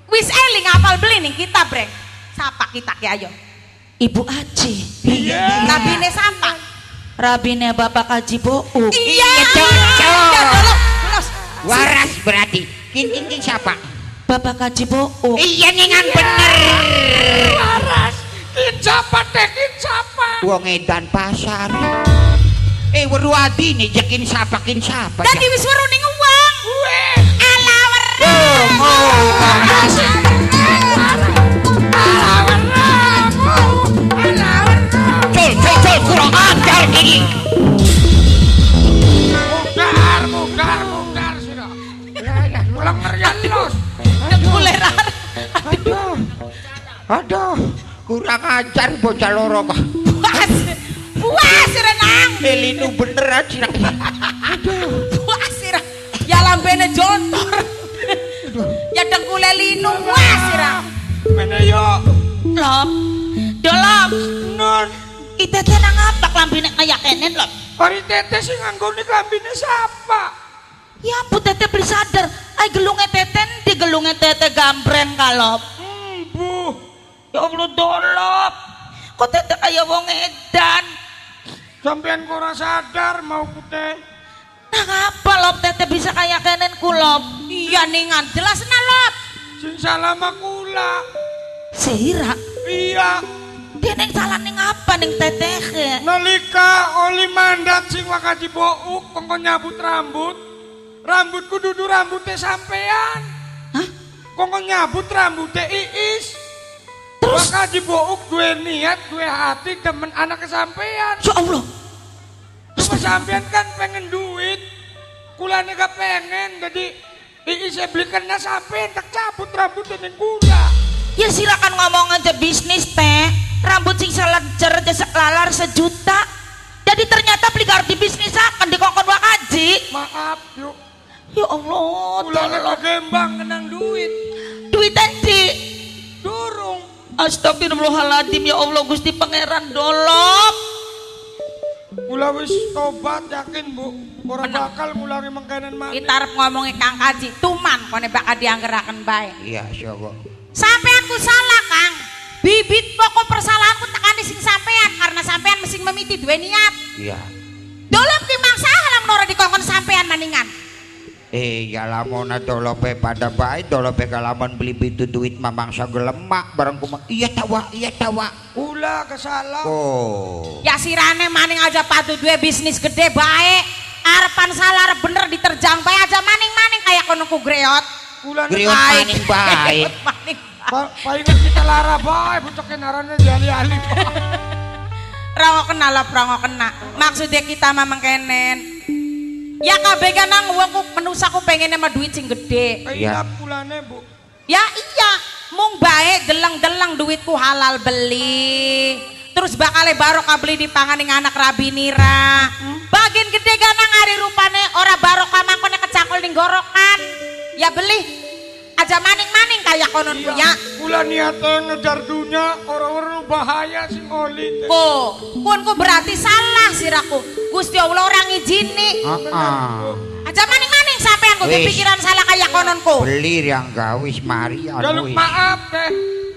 Speaker 6: Wis eling apal beli nih kita brek. Sapa kita ki ayo.
Speaker 7: Ibu Aji.
Speaker 5: Iya.
Speaker 6: Nabine sampa.
Speaker 7: Rabine Bapak Haji Bouk.
Speaker 6: Iya,
Speaker 4: cocok.
Speaker 6: Ya, dolop, terus.
Speaker 4: Waras berarti. Kin kin kin siapa?
Speaker 7: Bapak Haji Bouk.
Speaker 4: Iya ningan bener.
Speaker 5: Waras. Kin siapa teh? Kin siapa?
Speaker 4: Wong edan pasar. Eh weruadi nih jekin siapa kin siapa?
Speaker 6: Dadi wis weru ning uang. Ala weru.
Speaker 4: Col col col kurang ajar ini.
Speaker 5: Pulang ngeriat los.
Speaker 6: Kuleran.
Speaker 4: Aduh. Aduh. Kurang ajar bocah loro kok.
Speaker 6: Puas. Puas renang.
Speaker 4: Elinu bener aja.
Speaker 6: Puas ira. Ya lambene jontor. Ya dengkule linu puas ira.
Speaker 5: Mana yo?
Speaker 7: Lop. Dolop.
Speaker 5: Nun.
Speaker 7: Ite teh nang apa klambine kaya kenen lop.
Speaker 5: Hari tete sih nganggone klambine siapa?
Speaker 7: Ya ampun tete beli sadar. Ay gelunge teten di gelunge tete gambreng kalop.
Speaker 5: Hmm, bu.
Speaker 7: Ya Allah dolop. Kok tete kaya wong edan.
Speaker 5: Sampean kurang sadar mau kute.
Speaker 7: Nang apa lop tete bisa kaya kenen kulop.
Speaker 6: Iya ningan jelas nalop.
Speaker 5: Sing salah mah kula.
Speaker 7: Sehira.
Speaker 5: Iya.
Speaker 7: Dia neng salah neng apa neng teteh
Speaker 5: Nalika oli mandat sing wakaji bouk kongko nyabut rambut. Rambutku dudu rambutnya sampean.
Speaker 7: Hah?
Speaker 5: Kongko nyabut rambutnya iis. Terus wakaji bouk duwe niat, duwe hati demen anak kesampean.
Speaker 7: Ya Allah.
Speaker 5: Cuma sampean kan pengen duit. Kulanya gak pengen, jadi iis saya belikannya sampean tak cabut rambutnya ning kula.
Speaker 7: Ya silakan ngomong aja bisnis teh. Rambut sing selencer jasa lalar sejuta. Jadi ternyata beli gardi bisnis akan dikongkon wakaji.
Speaker 5: Maaf, yuk.
Speaker 7: Ya Allah, tolong.
Speaker 5: kegembang kenang duit.
Speaker 7: Duit tadi.
Speaker 5: Durung.
Speaker 7: Astagfirullahaladzim ya Allah Gusti Pangeran dolop.
Speaker 5: Kula wis tobat yakin bu, ora bakal ngulangi mengkanan mana.
Speaker 6: Kita arep ngomongi Kang Kaji, tuman kone bakal dianggeraken bae.
Speaker 4: Iya, syoko.
Speaker 6: Sampeanku salah, Kang. Bibit pokok persalahanku tekani sing sampean karena sampean mesti memiti duwe niat.
Speaker 4: Iya.
Speaker 6: Dolop timbang salah menora dikongkon sampean maningan.
Speaker 4: Eh, ya lamona dolope pada baik, dolope kalaman beli bitu duit mamang sagelemak barang kumang. Iya tawa, iya tawa.
Speaker 5: Kula kesalah.
Speaker 4: Oh.
Speaker 6: Ya sirane maning aja patu duwe bisnis gede bae. Arepan salah arep bener diterjang bae aja maning-maning kayak kono ku greot.
Speaker 5: Kula
Speaker 4: Griot maning baik.
Speaker 6: maning.
Speaker 5: pa, paingat kita lara bae bucokin narane jali-ali.
Speaker 6: Rango kena lah, rango kena. Maksudnya kita mamang kenen. Ya kabeh kan nang uangku menusaku pengen sama duit sing gede.
Speaker 4: Iya.
Speaker 5: Iya kulane bu.
Speaker 6: Ya iya, mung bae deleng-deleng duitku halal beli. Terus bakal barokah beli di panganing anak Rabi Nira. Bagian gede ganang hari rupane ora barokah mangkone kecangkul ning gorokan. Ya beli. Aja maning-maning kayak konon
Speaker 5: Iya.
Speaker 6: punya.
Speaker 5: Kula niate ngejar dunya ora-ora bahaya sing oli.
Speaker 6: ku berarti salah siraku. Gusti Allah orang izini.
Speaker 4: Heeh.
Speaker 6: Aja maning-maning sampean ku
Speaker 4: Wis.
Speaker 6: pikiran salah kayak kononku.
Speaker 4: Beli yang gawis mari
Speaker 5: Jaluk
Speaker 4: anu.
Speaker 5: maaf teh.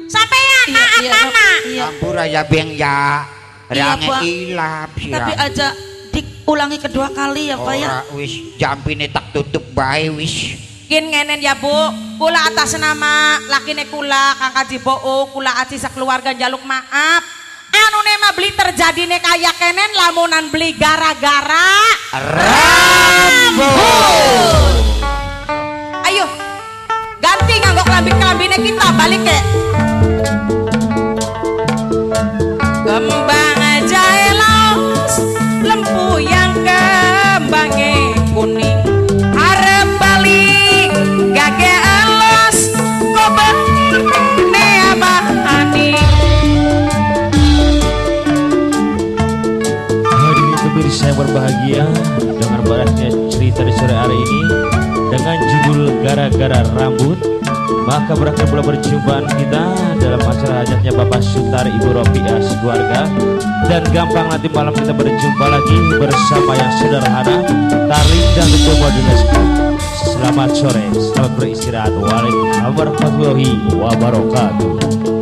Speaker 6: Sampean
Speaker 7: Iya,
Speaker 6: maaf
Speaker 7: iya,
Speaker 6: mana?
Speaker 7: Iya.
Speaker 4: Ampura ya beng ya. Range ilap sih.
Speaker 7: Tapi aja diulangi kedua kali ya, Pak ya.
Speaker 4: Wis jampine tak tutup bae wis.
Speaker 6: Gin ngenen ya bu, kula atas nama lakine kula kang kaji boo, kula aci sekeluarga jaluk maaf. Anu nema beli terjadi nih kayak kenen lamunan beli gara-gara.
Speaker 4: Rambo.
Speaker 6: Ayo, ganti nganggo kelambi kelambine kita balik ke.
Speaker 9: Berbahagia dengan beratnya cerita di sore hari ini dengan judul gara-gara rambut. Maka berakhir pula perjumpaan kita dalam acara hajatnya Bapak Sutari Ibu Rofiah sekeluarga dan gampang nanti malam kita berjumpa lagi bersama yang sederhana Taring dan Ketua Modulasku Selamat sore, selamat beristirahat. Waalaikumsalam warahmatullahi wabarakatuh